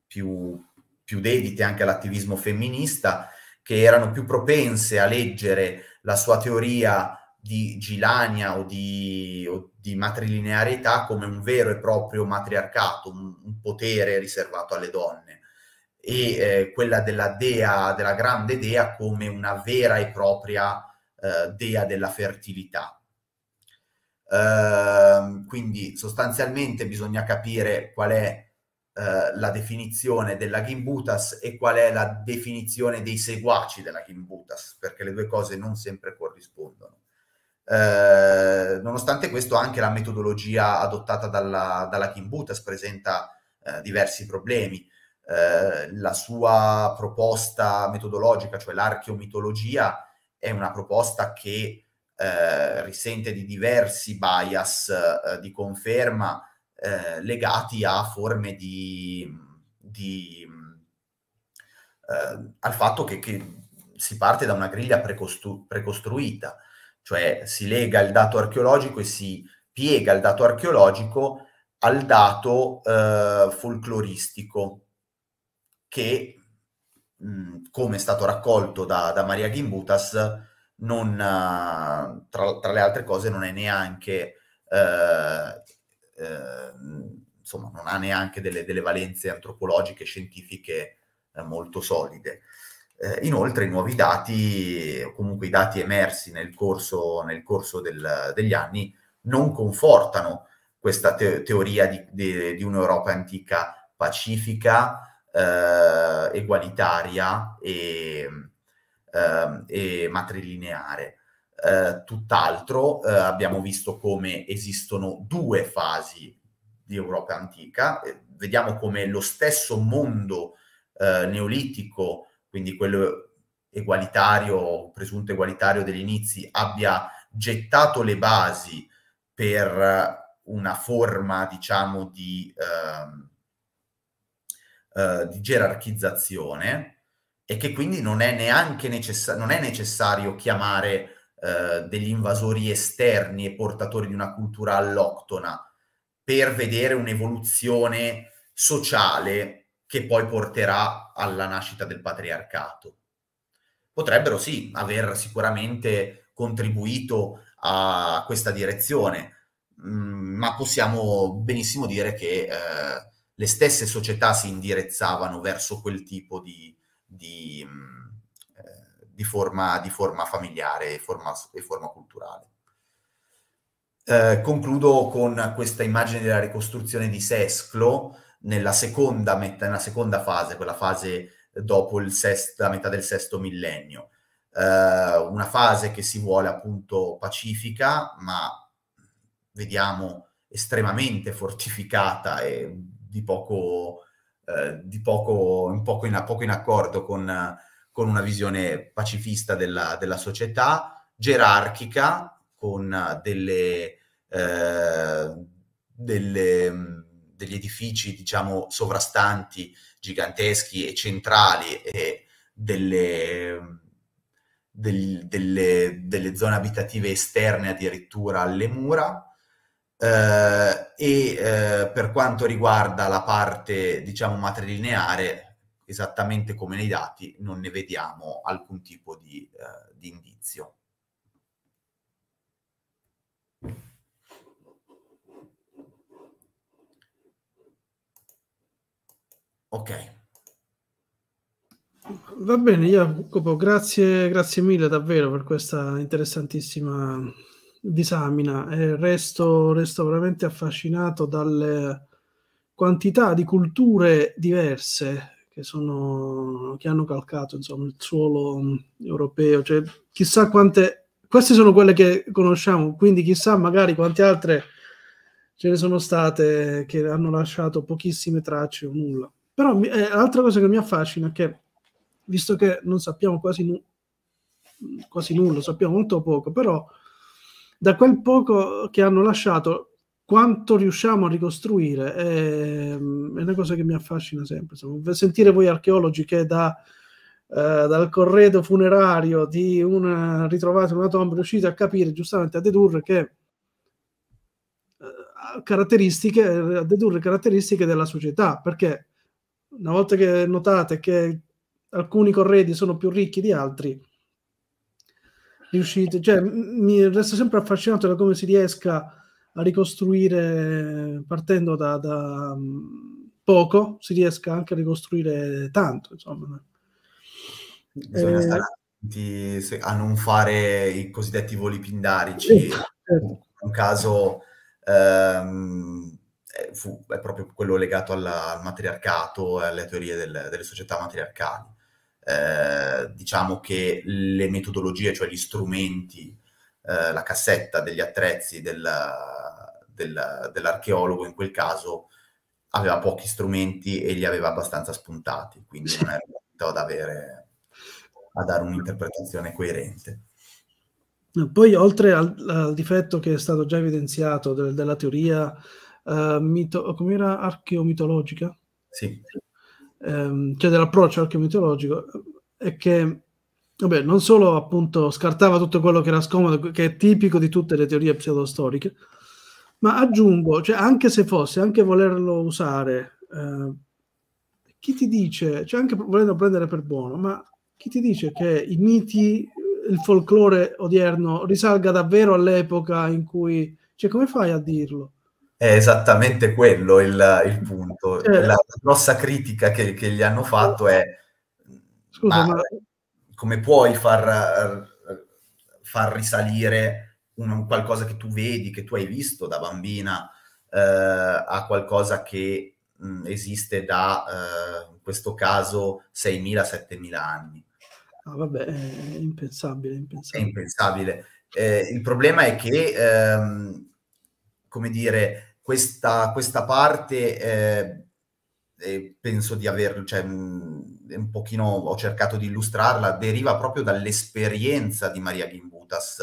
più, più dedite anche all'attivismo femminista, che erano più propense a leggere la sua teoria di Gilania o di, o di matrilinearità come un vero e proprio matriarcato, un, un potere riservato alle donne e eh, quella della dea, della grande dea come una vera e propria eh, dea della fertilità. Uh, quindi sostanzialmente bisogna capire qual è uh, la definizione della Gimbutas e qual è la definizione dei seguaci della Gimbutas, perché le due cose non sempre corrispondono. Uh, nonostante questo, anche la metodologia adottata dalla, dalla Gimbutas presenta diversi problemi. Eh, la sua proposta metodologica, cioè l'archeomitologia, è una proposta che eh, risente di diversi bias eh, di conferma eh, legati a forme di, di eh, al fatto che, che, si parte da una griglia precostru- precostruita, cioè si lega il dato archeologico e si piega il dato archeologico al dato eh, folcloristico che, mh, come è stato raccolto da, da Maria Gimbutas, non, uh, tra, tra, le altre cose non è neanche, uh, uh, insomma, non ha neanche delle, delle valenze antropologiche, scientifiche molto solide. inoltre i nuovi dati, o comunque i dati emersi nel corso, nel corso del, degli anni, non confortano questa te- teoria di, di, di un'Europa antica pacifica, eh, egualitaria e, eh, e matrilineare. Eh, tutt'altro eh, abbiamo visto come esistono due fasi di Europa antica, vediamo come lo stesso mondo eh, neolitico, quindi quello egualitario, presunto egualitario degli inizi, abbia gettato le basi per una forma, diciamo, di, eh, eh, di gerarchizzazione e che quindi non è neanche necessa- non è necessario chiamare eh, degli invasori esterni e portatori di una cultura alloctona per vedere un'evoluzione sociale che poi porterà alla nascita del patriarcato. Potrebbero sì aver sicuramente contribuito a questa direzione, mm, ma possiamo benissimo dire che eh, le stesse società si indirizzavano verso quel tipo di, di, eh, di, forma, di forma, familiare e forma, e forma culturale. Eh, concludo con questa immagine della ricostruzione di Sesclo nella seconda, metà, nella seconda fase, quella fase dopo sesto, la metà del sesto millennio. Eh, una fase che si vuole appunto pacifica, ma vediamo estremamente fortificata e di poco, eh, di poco, un poco in, poco in accordo con, con, una visione pacifista della, della società, gerarchica, con delle, eh, delle, degli edifici, diciamo, sovrastanti, giganteschi e centrali e delle, del, delle, delle, zone abitative esterne addirittura alle mura. Eh, e eh, per quanto riguarda la parte, diciamo, matrilineare, esattamente come nei dati, non ne vediamo alcun tipo di, eh, di indizio. Ok. Va bene, Jacopo, grazie, grazie mille davvero per questa interessantissima disamina e resto, resto veramente affascinato dalle quantità di culture diverse che, sono, che hanno calcato insomma, il suolo mm, europeo. Cioè, chissà quante, queste sono quelle che conosciamo, quindi chissà magari quante altre ce ne sono state che hanno lasciato pochissime tracce o nulla. Però eh, l'altra cosa che mi affascina è che visto che non sappiamo quasi, nu- quasi nulla, sappiamo molto poco, però da quel poco che hanno lasciato, quanto riusciamo a ricostruire è, è una cosa che mi affascina sempre. Insomma, sentire voi archeologi che da, eh, dal corredo funerario di una ritrovata una tomba riuscite a capire, giustamente a dedurre che eh, caratteristiche, a dedurre caratteristiche della società, perché una volta che notate che alcuni corredi sono più ricchi di altri, riuscite, cioè mi resto sempre affascinato da come si riesca a ricostruire partendo da, da mm, poco, si riesca anche a ricostruire tanto, insomma. Bisogna eh, stare attenti a non fare i cosiddetti voli pindarici. Eh, certo. Un caso ehm, fu, è proprio quello legato alla, al matriarcato e alle teorie del, delle società matriarcali eh, diciamo che le metodologie, cioè gli strumenti, eh, la cassetta degli attrezzi del, del, dell'archeologo in quel caso aveva pochi strumenti e li aveva abbastanza spuntati, quindi non era riuscito ad avere a dare un'interpretazione coerente. Poi, oltre al, al, difetto che è stato già evidenziato del, della teoria uh, mito, come era archeomitologica? Sì ehm, cioè dell'approccio archeomitologico, è che vabbè, non solo appunto scartava tutto quello che era scomodo, che è tipico di tutte le teorie pseudostoriche, ma aggiungo, cioè anche se fosse, anche volerlo usare, eh, chi ti dice, cioè anche volendo prendere per buono, ma chi ti dice che i miti, il folklore odierno risalga davvero all'epoca in cui, cioè come fai a dirlo? È esattamente quello il, il punto. Eh. La grossa critica che, che, gli hanno fatto è Scusa, ma, ma... come puoi far, far risalire un, qualcosa che tu vedi, che tu hai visto da bambina, eh, a qualcosa che mh, esiste da, eh, in questo caso, 6.000-7.000 anni. Ah, vabbè, è impensabile, impensabile. È impensabile. Eh, il problema è che, ehm, come dire, questa, questa parte eh, eh, penso di aver, cioè, un pochino ho cercato di illustrarla, deriva proprio dall'esperienza di Maria Gimbutas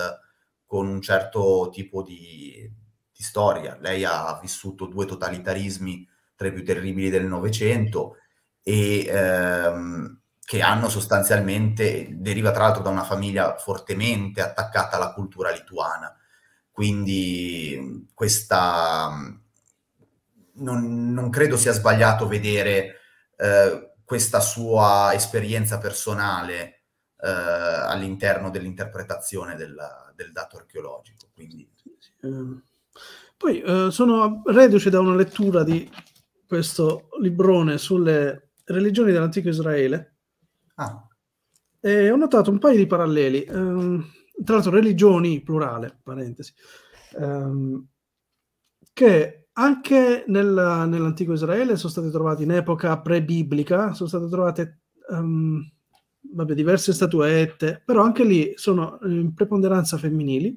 con un certo tipo di, di storia. Lei ha vissuto due totalitarismi tra i più terribili del Novecento e ehm, che hanno sostanzialmente, deriva tra l'altro da una famiglia fortemente attaccata alla cultura lituana quindi questa, non, non credo sia sbagliato vedere eh, questa sua esperienza personale eh, all'interno dell'interpretazione del, del dato archeologico. Quindi. Ehm, poi eh, sono reduce da una lettura di questo librone sulle religioni dell'antico Israele ah. e ho notato un paio di paralleli. Um, tra l'altro religioni, plurale, parentesi, ehm, che anche nel, nell'antico Israele sono state trovate in epoca pre-biblica, sono state trovate um, vabbè, diverse statuette, però anche lì sono in preponderanza femminili,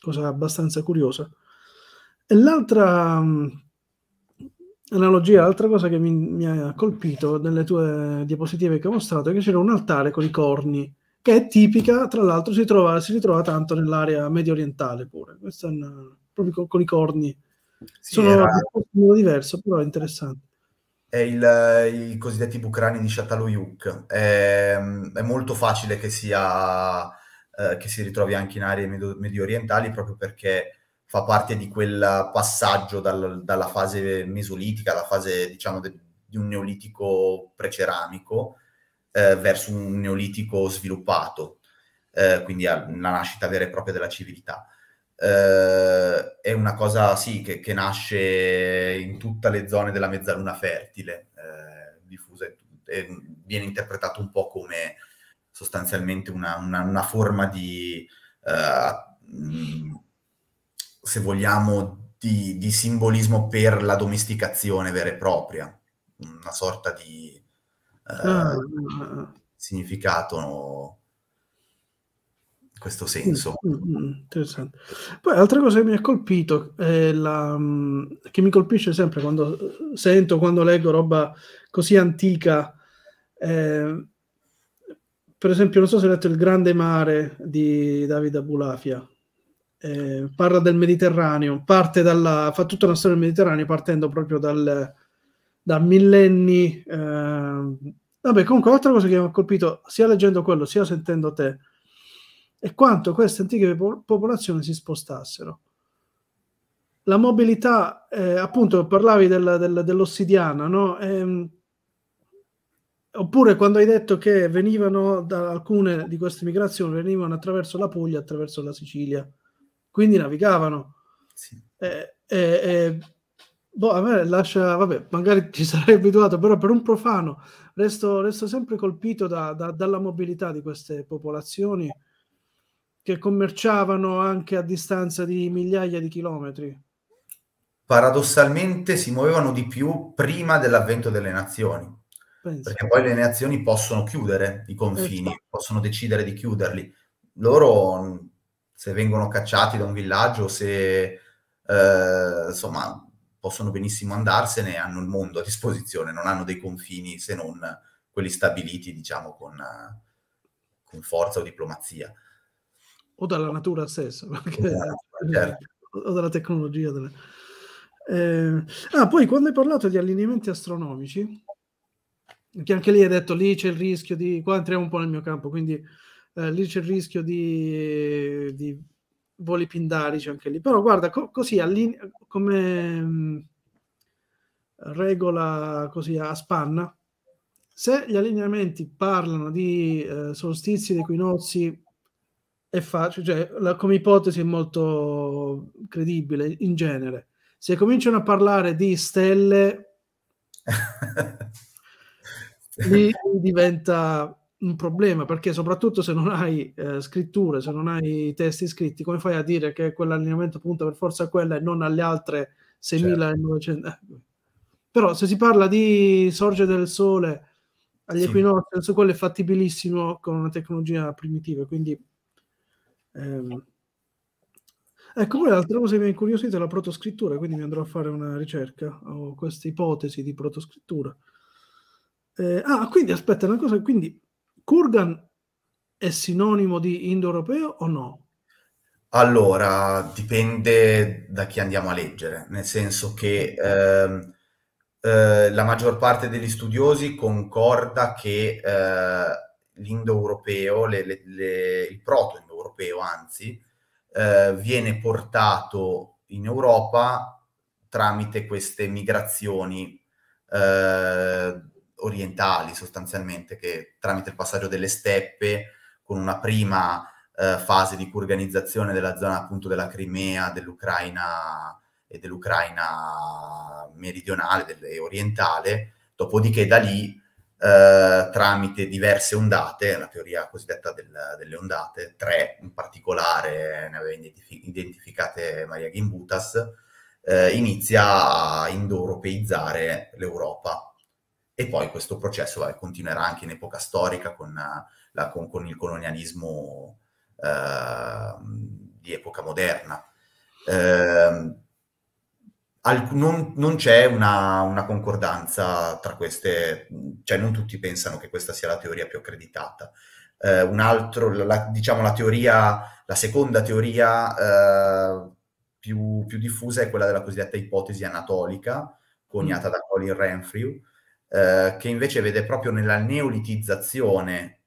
cosa abbastanza curiosa. E l'altra um, analogia, l'altra cosa che mi, mi, ha colpito nelle tue diapositive che hai mostrato è che c'era un altare con i corni, che è tipica, tra l'altro si, trova, si ritrova tanto nell'area medio orientale pure, questo è un, proprio con, con, i corni. Sì, Sono era... un po' diverso, però è interessante è il, i cosiddetti bucrani di Chataluyuk. È, è molto facile che, sia, eh, che si ritrovi anche in aree medio, medio, orientali proprio perché fa parte di quel passaggio dal, dalla fase mesolitica, alla fase diciamo de, di un neolitico preceramico eh, verso un neolitico sviluppato, eh, quindi la nascita vera e propria della civiltà. Eh, è una cosa sì che, che, nasce in tutte le zone della mezzaluna fertile, eh, diffusa e viene interpretato un po' come sostanzialmente una, una, una forma di, uh, se vogliamo, di, di, simbolismo per la domesticazione vera e propria, una sorta di uh, ah. significato no? questo senso. Mm, mm, mm, interessante. Poi altra cosa che mi ha colpito, è la, che mi colpisce sempre quando sento, quando leggo roba così antica, eh, per esempio, non so se hai letto Il Grande Mare di Davide Abulafia, eh, parla del Mediterraneo, parte dalla, fa tutta una storia del Mediterraneo partendo proprio dal, da millenni. Eh, vabbè, comunque, altra cosa che mi ha colpito, sia leggendo quello, sia sentendo te, e quanto queste antiche popolazioni si spostassero. La mobilità, eh, appunto, parlavi del, del, dell'ossidiana, no? Ehm, oppure quando hai detto che venivano da alcune di queste migrazioni, venivano attraverso la Puglia, attraverso la Sicilia, quindi navigavano. Sì. Eh, eh, boh, a me lascia, vabbè, magari ci sarei abituato, però per un profano resto, resto sempre colpito da, da, dalla mobilità di queste popolazioni che commerciavano anche a distanza di migliaia di chilometri. Paradossalmente si muovevano di più prima dell'avvento delle nazioni, Penso. perché poi le nazioni possono chiudere i confini, eh, possono decidere di chiuderli. Loro, se vengono cacciati da un villaggio, se eh, insomma possono benissimo andarsene, hanno il mondo a disposizione, non hanno dei confini se non quelli stabiliti, diciamo, con, con forza o diplomazia o dalla natura stessa, perché, esatto, certo. o dalla tecnologia. Delle... Eh, ah, poi quando hai parlato di allineamenti astronomici, che anche lì hai detto lì c'è il rischio di, qua entriamo un po' nel mio campo, quindi eh, lì c'è il rischio di, di voli pindarici anche lì, però guarda, co- così alline- come mh, regola così a spanna, se gli allineamenti parlano di eh, solstizi ed equinozi è facile, cioè, la, come ipotesi è molto credibile in genere. Se cominciano a parlare di stelle, lì diventa un problema perché soprattutto se non hai eh, scritture, se non hai testi scritti, come fai a dire che quell'allineamento punta per forza a quella e non alle altre 6900? Certo. Però se si parla di sorgere del sole agli sì. equinozi, quello è fattibilissimo con una tecnologia primitiva, quindi Ehm, ecco, poi l'altra cosa che mi ha incuriosito è la protoscrittura, quindi mi andrò a fare una ricerca, ho questa ipotesi di protoscrittura. Eh, ah, quindi aspetta una cosa, quindi Kurgan è sinonimo di indoeuropeo o no? Allora, dipende da chi andiamo a leggere, nel senso che eh, eh, la maggior parte degli studiosi concorda che eh, l'indoeuropeo, le, le, le, il proto europeo, anzi, eh, viene portato in Europa tramite queste migrazioni eh, orientali sostanzialmente, che tramite il passaggio delle steppe, con una prima eh, fase di organizzazione della zona appunto della Crimea, dell'Ucraina e dell'Ucraina meridionale e orientale, dopodiché da lì eh, tramite diverse ondate, la teoria cosiddetta del, delle ondate, tre in particolare ne aveva identif- identificate Maria Gimbutas, eh, inizia a indoeuropeizzare l'Europa. E poi questo processo vabbè, continuerà anche in epoca storica con, la, con, con il colonialismo eh, di epoca moderna. Eh, al, non, non, c'è una, una, concordanza tra queste, cioè non tutti pensano che questa sia la teoria più accreditata. Eh, un altro, la, diciamo la teoria, la seconda teoria eh, più, più, diffusa è quella della cosiddetta ipotesi anatolica, coniata mm. da Colin Renfrew, eh, che invece vede proprio nella neolitizzazione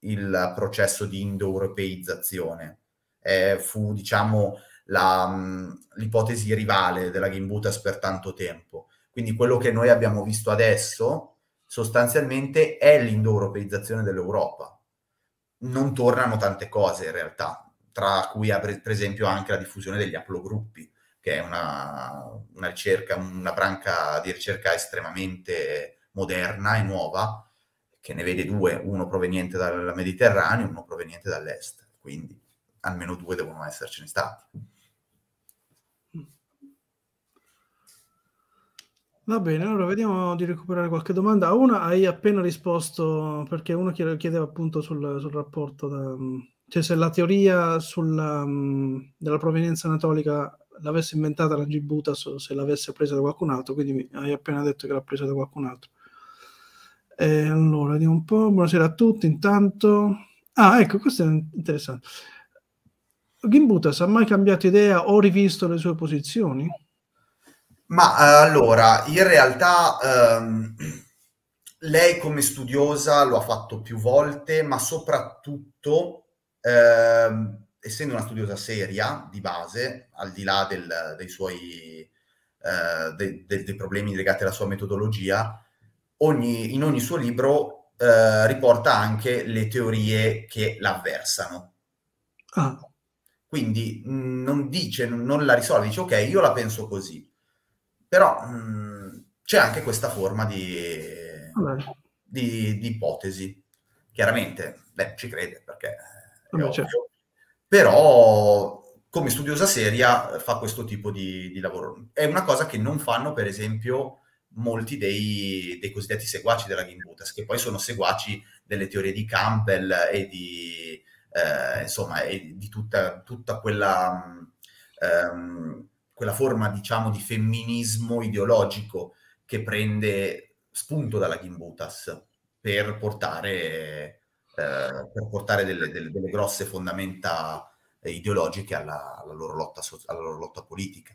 il processo di indoeuropeizzazione. Eh, fu, diciamo, la, mm, l'ipotesi rivale della Gimbutas per tanto tempo. Quindi quello che noi abbiamo visto adesso sostanzialmente è l'indoeuropeizzazione dell'Europa. Non tornano tante cose in realtà, tra cui per esempio anche la diffusione degli haplogruppi, che è una, una ricerca, una branca di ricerca estremamente moderna e nuova, che ne vede due, uno proveniente dal Mediterraneo uno proveniente dall'est. Quindi almeno due devono essercene stati. Va bene, allora vediamo di recuperare qualche domanda. Una hai appena risposto perché uno chiedeva appunto sul, sul rapporto, da, cioè se la teoria sulla, della provenienza anatolica l'avesse inventata la Gibutas o se l'avesse presa da qualcun altro, quindi hai appena detto che l'ha presa da qualcun altro. E allora, vediamo un po'. Buonasera a tutti, intanto. Ah, ecco, questo è interessante. Gimbutas ha mai cambiato idea o rivisto le sue posizioni? Ma uh, allora, in realtà um, lei come studiosa lo ha fatto più volte, ma soprattutto, uh, essendo una studiosa seria di base, al di là del, dei suoi uh, de, de, dei problemi legati alla sua metodologia, ogni, in ogni suo libro eh, riporta anche le teorie che l'avversano. Ah. Quindi mh, non dice, non la risolve, dice ok, io la penso così però mh, mm, c'è anche questa forma di, di, di, ipotesi. Chiaramente, beh, ci crede perché Vabbè, certo. però come studiosa seria fa questo tipo di, di, lavoro. È una cosa che non fanno, per esempio, molti dei, dei cosiddetti seguaci della Gimbutas, che poi sono seguaci delle teorie di Campbell e di, eh, insomma, e di tutta, tutta quella... Um, quella forma, diciamo, di femminismo ideologico che prende spunto dalla Gimbutas per portare, eh, per portare delle, delle, delle, grosse fondamenta ideologiche alla, alla, loro lotta, alla loro lotta politica.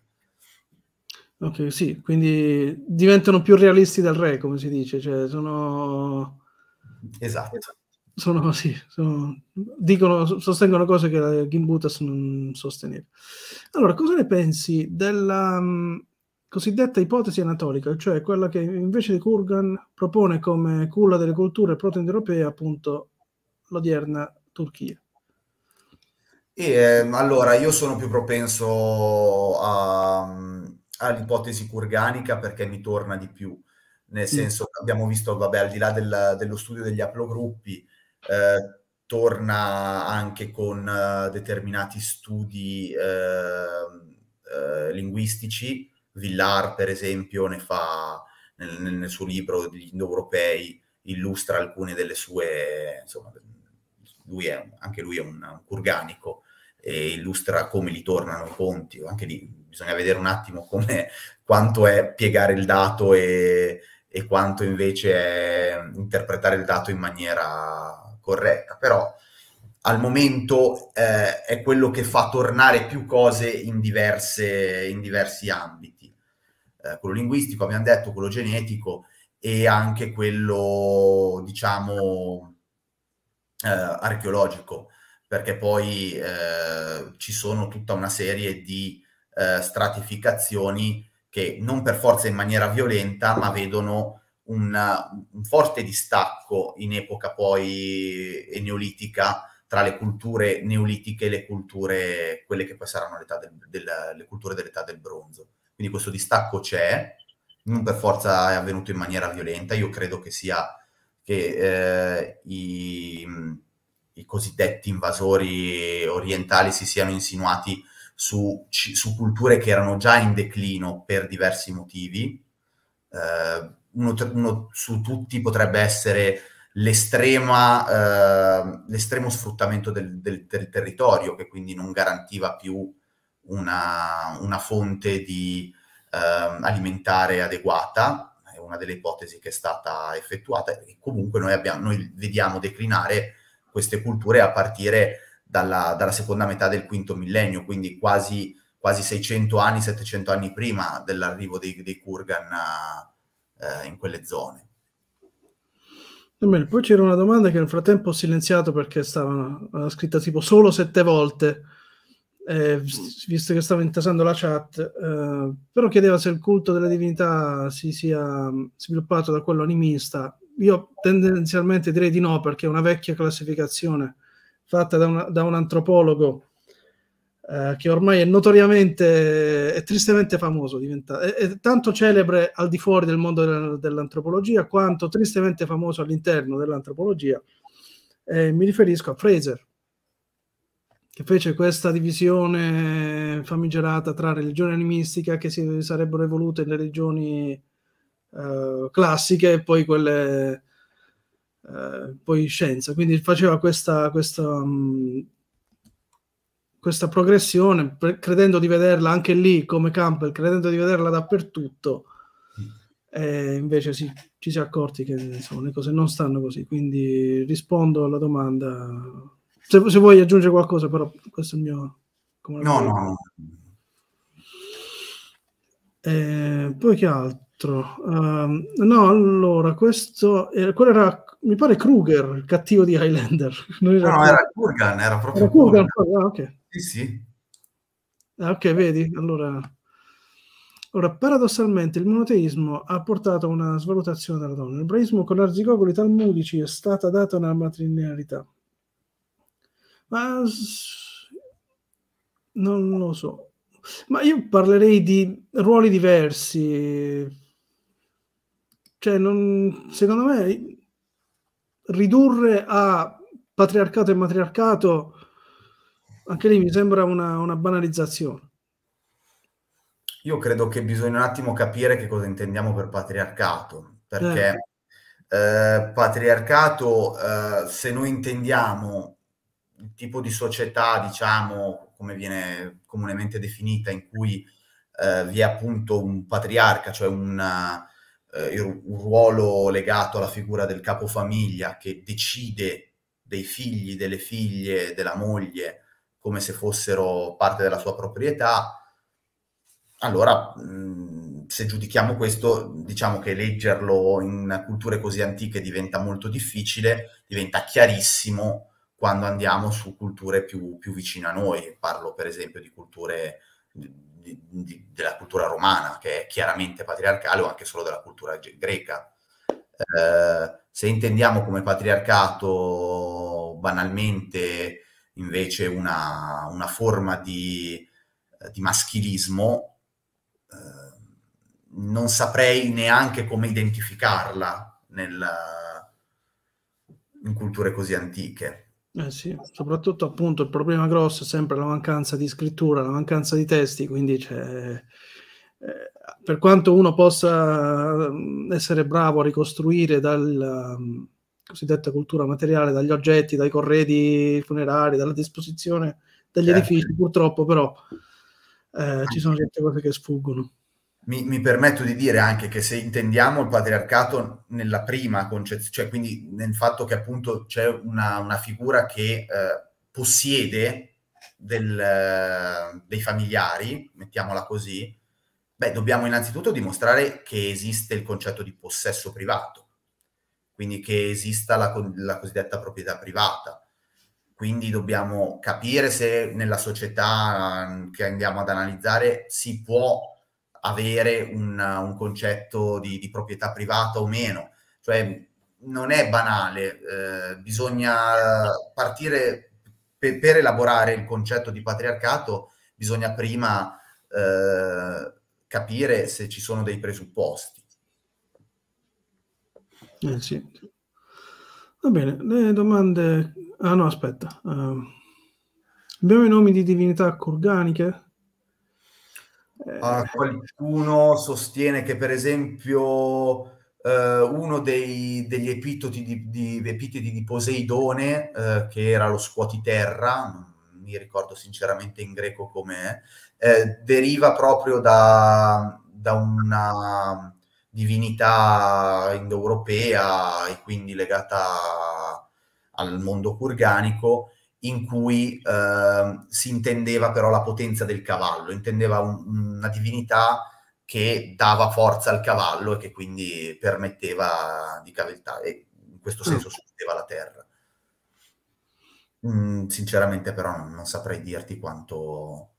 Ok, sì, quindi diventano più realisti del re, come si dice, cioè sono... Esatto sono così, sono, dicono, sostengono cose che la Gimbutas non sosteneva. Allora, cosa ne pensi della um, cosiddetta ipotesi anatolica, cioè quella che invece di Kurgan propone come culla delle culture proto-europee appunto l'odierna Turchia? E, eh, allora, io sono più propenso a, all'ipotesi kurganica perché mi torna di più nel senso che abbiamo visto, vabbè, al di là del, dello studio degli haplogruppi, eh, torna anche con uh, determinati studi uh, uh, linguistici. Villar, per esempio, ne fa nel, nel suo libro Gli Indoeuropei, illustra alcune delle sue, insomma, lui è, anche lui è un, un kurganico e illustra come gli tornano i conti. Anche lì bisogna vedere un attimo come, quanto è piegare il dato e, e quanto invece è interpretare il dato in maniera corretta, però al momento eh, è quello che fa tornare più cose in, diverse, in diversi ambiti. Eh, quello linguistico, abbiamo detto, quello genetico e anche quello, diciamo, eh, archeologico, perché poi eh, ci sono tutta una serie di eh, stratificazioni che non per forza in maniera violenta, ma vedono un, un forte distacco in epoca poi neolitica tra le culture neolitiche e le culture, quelle che poi saranno del, del, le culture dell'età del bronzo. Quindi questo distacco c'è, non per forza è avvenuto in maniera violenta, io credo che sia che eh, i, i, cosiddetti invasori orientali si siano insinuati su, su, culture che erano già in declino per diversi motivi, eh, uno, uno su tutti potrebbe essere l'estrema, eh, l'estremo sfruttamento del, del, del, territorio, che quindi non garantiva più una, una fonte di, alimentare adeguata, è una delle ipotesi che è stata effettuata e comunque noi, abbiamo, noi vediamo declinare queste culture a partire dalla, dalla, seconda metà del quinto millennio, quindi quasi, quasi 600 anni, 700 anni prima dell'arrivo dei, dei Kurgan eh, in quelle zone. Bene, poi c'era una domanda che nel frattempo ho silenziato perché stava scritta tipo solo sette volte, eh, visto che stavo intasando la chat, eh, però chiedeva se il culto delle divinità si sia sviluppato da quello animista. Io tendenzialmente direi di no, perché è una vecchia classificazione fatta da, una, da un antropologo eh, che ormai è notoriamente e tristemente famoso, diventa, è, è, tanto celebre al di fuori del mondo del, dell'antropologia quanto tristemente famoso all'interno dell'antropologia. Eh, mi riferisco a Fraser, che fece questa divisione famigerata tra religione animistica che si sarebbero evolute nelle religioni eh, classiche e poi quelle eh, poi scienza. Quindi faceva questa, questa um, questa progressione, credendo di vederla anche lì come Campbell, credendo di vederla dappertutto, e invece sì, ci si è accorti che insomma, le cose non stanno così. Quindi rispondo alla domanda. Se, se vuoi aggiungere qualcosa, però questo è il mio... no, no, no. Eh, poi che altro? Uh, no, allora, questo eh, quello era, mi pare Kruger, il cattivo di Highlander. No, no, era Kurgan, era proprio era Kurgan. Kurgan. Ah, ok. Sì, sì. Ah, ok, vedi? Allora, ora, paradossalmente, il monoteismo ha portato a una svalutazione della donna. L'ebraismo con arzigogoli talmudici è stata data una matrilinearità. Ma non lo so. Ma io parlerei di ruoli diversi. Cioè, non, secondo me, ridurre a patriarcato e matriarcato anche lì mi sembra una, una banalizzazione. Io credo che bisogna un attimo capire che cosa intendiamo per patriarcato, perché eh. Eh, patriarcato, eh, se noi intendiamo il tipo di società, diciamo, come viene comunemente definita, in cui eh, vi è appunto un patriarca, cioè una, eh, un ruolo legato alla figura del capofamiglia che decide dei figli, delle figlie, della moglie, come se fossero parte della sua proprietà, allora mh, se giudichiamo questo, diciamo che leggerlo in culture così antiche diventa molto difficile, diventa chiarissimo quando andiamo su culture più, più vicine a noi. Parlo per esempio di culture di, di, della cultura romana, che è chiaramente patriarcale, o anche solo della cultura greca. Eh, se intendiamo come patriarcato banalmente invece una, una forma di, di maschilismo, eh, non saprei neanche come identificarla nel, in culture così antiche. Eh sì, soprattutto appunto il problema grosso è sempre la mancanza di scrittura, la mancanza di testi, quindi c'è, eh, per quanto uno possa mm, essere bravo a ricostruire dal, cosiddetta cultura materiale, dagli oggetti, dai corredi funerari, dalla disposizione degli certo. edifici, purtroppo però eh, ci sono certe cose che sfuggono. Mi, mi, permetto di dire anche che se intendiamo il patriarcato nella prima concezione, cioè quindi nel fatto che appunto c'è una, una figura che eh, possiede del, dei familiari, mettiamola così, beh, dobbiamo innanzitutto dimostrare che esiste il concetto di possesso privato quindi che esista la, la cosiddetta proprietà privata. Quindi dobbiamo capire se nella società mm, che andiamo ad analizzare si può avere un, un concetto di, di, proprietà privata o meno. Cioè non è banale, eh, bisogna partire per, per, elaborare il concetto di patriarcato, bisogna prima eh, capire se ci sono dei presupposti. Eh sì. Va bene, le domande... Ah no, aspetta. Uh, abbiamo i nomi di divinità organiche? Uh, qualcuno sostiene che per esempio uh, uno dei, degli epitoti di, di, epiteti di Poseidone, uh, che era lo scuotiterra, non mi ricordo sinceramente in greco com'è, eh, deriva proprio da, da una divinità indoeuropea e quindi legata al mondo kurganico, in cui eh, si intendeva però la potenza del cavallo, intendeva un, una divinità che dava forza al cavallo e che quindi permetteva di cavalcare, e in questo senso mm. sosteneva la terra. Mm, sinceramente però non, non, saprei dirti quanto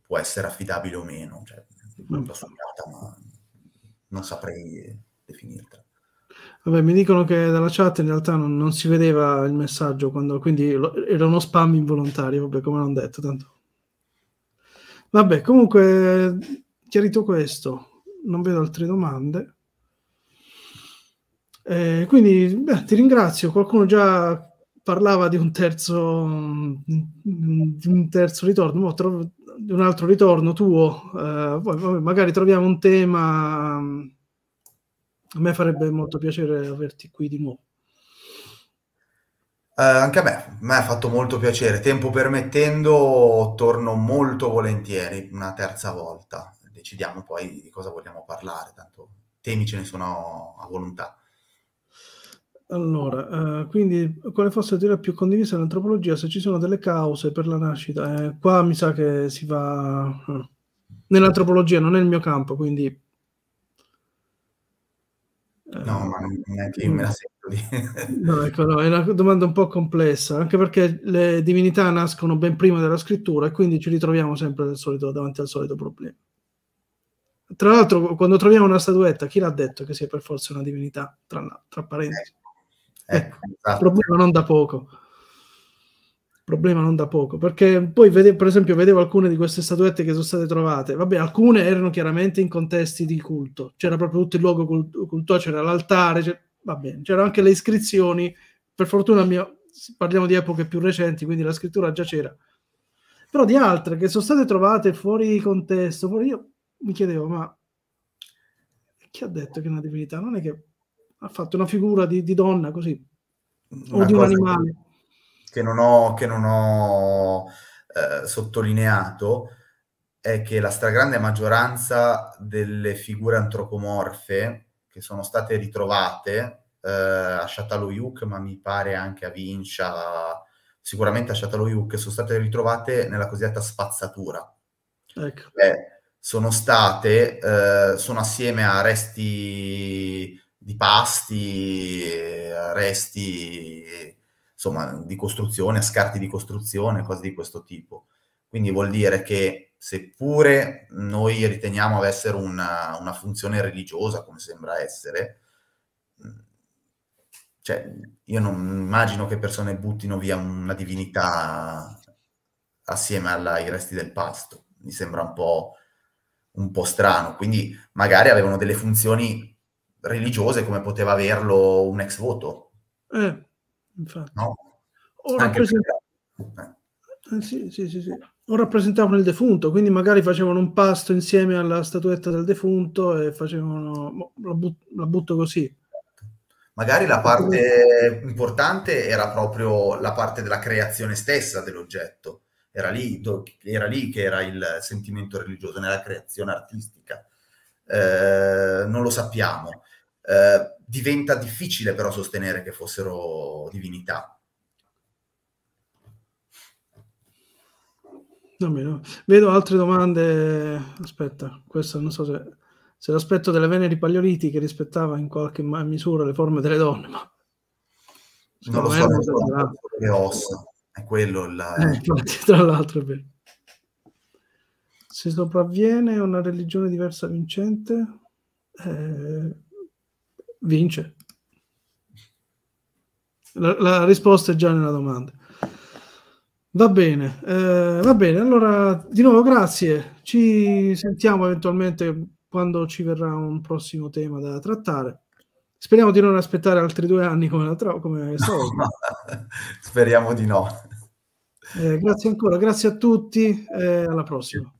può essere affidabile o meno, cioè, l'ho studiata ma non saprei definirla. Vabbè, mi dicono che dalla chat in realtà non, non si vedeva il messaggio, quando, quindi lo, era uno spam involontario, vabbè, come non detto. Tanto. Vabbè, comunque, chiarito questo, non vedo altre domande. Eh, quindi, beh, ti ringrazio. Qualcuno già parlava di un terzo, di un terzo ritorno, di un altro ritorno tuo. Eh, poi, magari troviamo un tema a me farebbe molto piacere averti qui di nuovo. Eh, anche a me, a me ha fatto molto piacere. Tempo permettendo, torno molto volentieri una terza volta. Decidiamo poi di cosa vogliamo parlare, tanto temi ce ne sono a volontà. Allora, eh, quindi quale fosse la teoria più condivisa nell'antropologia? Se ci sono delle cause per la nascita, eh, qua mi sa che si va eh, nell'antropologia, non è il mio campo, quindi No, ma neanche io me la sento di... no, ecco, no, è una domanda un po' complessa, anche perché le divinità nascono ben prima della scrittura e quindi ci ritroviamo sempre solito, davanti al solito problema. Tra l'altro, quando troviamo una statuetta, chi l'ha detto che sia per forza una divinità? Tra, tra parentesi. Ecco, ecco esatto. problema non da poco problema non da poco, perché poi vede, per esempio vedevo alcune di queste statuette che sono state trovate, vabbè alcune erano chiaramente in contesti di culto, c'era proprio tutto il luogo cult- culto, c'era l'altare, c'era, va bene, c'erano anche le iscrizioni, per fortuna mia, parliamo di epoche più recenti, quindi la scrittura già c'era, però di altre che sono state trovate fuori contesto, fuori, io mi chiedevo, ma chi ha detto che è una divinità? Non è che ha fatto una figura di, di donna così, una o di un animale. Che che non ho, che non ho eh, sottolineato è che la stragrande maggioranza delle figure antropomorfe che sono state ritrovate eh, a Châtellerault, ma mi pare anche a Vincia, sicuramente a Châtellerault, sono state ritrovate nella cosiddetta spazzatura. Ecco. Eh, sono state, eh, sono assieme a resti di pasti, resti insomma, di costruzione, a scarti di costruzione, cose di questo tipo. Quindi vuol dire che seppure noi riteniamo avessero una, una funzione religiosa, come sembra essere, cioè, io non immagino che persone buttino via una divinità assieme ai resti del pasto. Mi sembra un po', un po' strano. Quindi magari avevano delle funzioni religiose come poteva averlo un ex voto. Eh, Infatti. No? O, rappresenta... eh, sì, sì, sì, sì. o rappresentavano il defunto, quindi magari facevano un pasto insieme alla statuetta del defunto e facevano, boh, la, but- la butto così. Magari la parte importante era proprio la parte della creazione stessa dell'oggetto. Era lì, era lì che era il sentimento religioso, nella creazione artistica. Eh, non lo sappiamo. Eh, diventa difficile però sostenere che fossero divinità. No, Vedo altre domande. Aspetta, questo non so se, se l'aspetto delle veneri paleolitiche rispettava in qualche misura le forme delle donne, ma non lo so, non so le ossa, è quello il... Eh, infatti, tra l'altro vero. Se sopravviene una religione diversa vincente, eh, vince. La, la, risposta è già nella domanda. Va bene, eh, va bene. Allora, di nuovo grazie. Ci sentiamo eventualmente quando ci verrà un prossimo tema da trattare. Speriamo di non aspettare altri due anni come, la tra- come no, Speriamo di no. Eh, grazie ancora, grazie a tutti e alla prossima.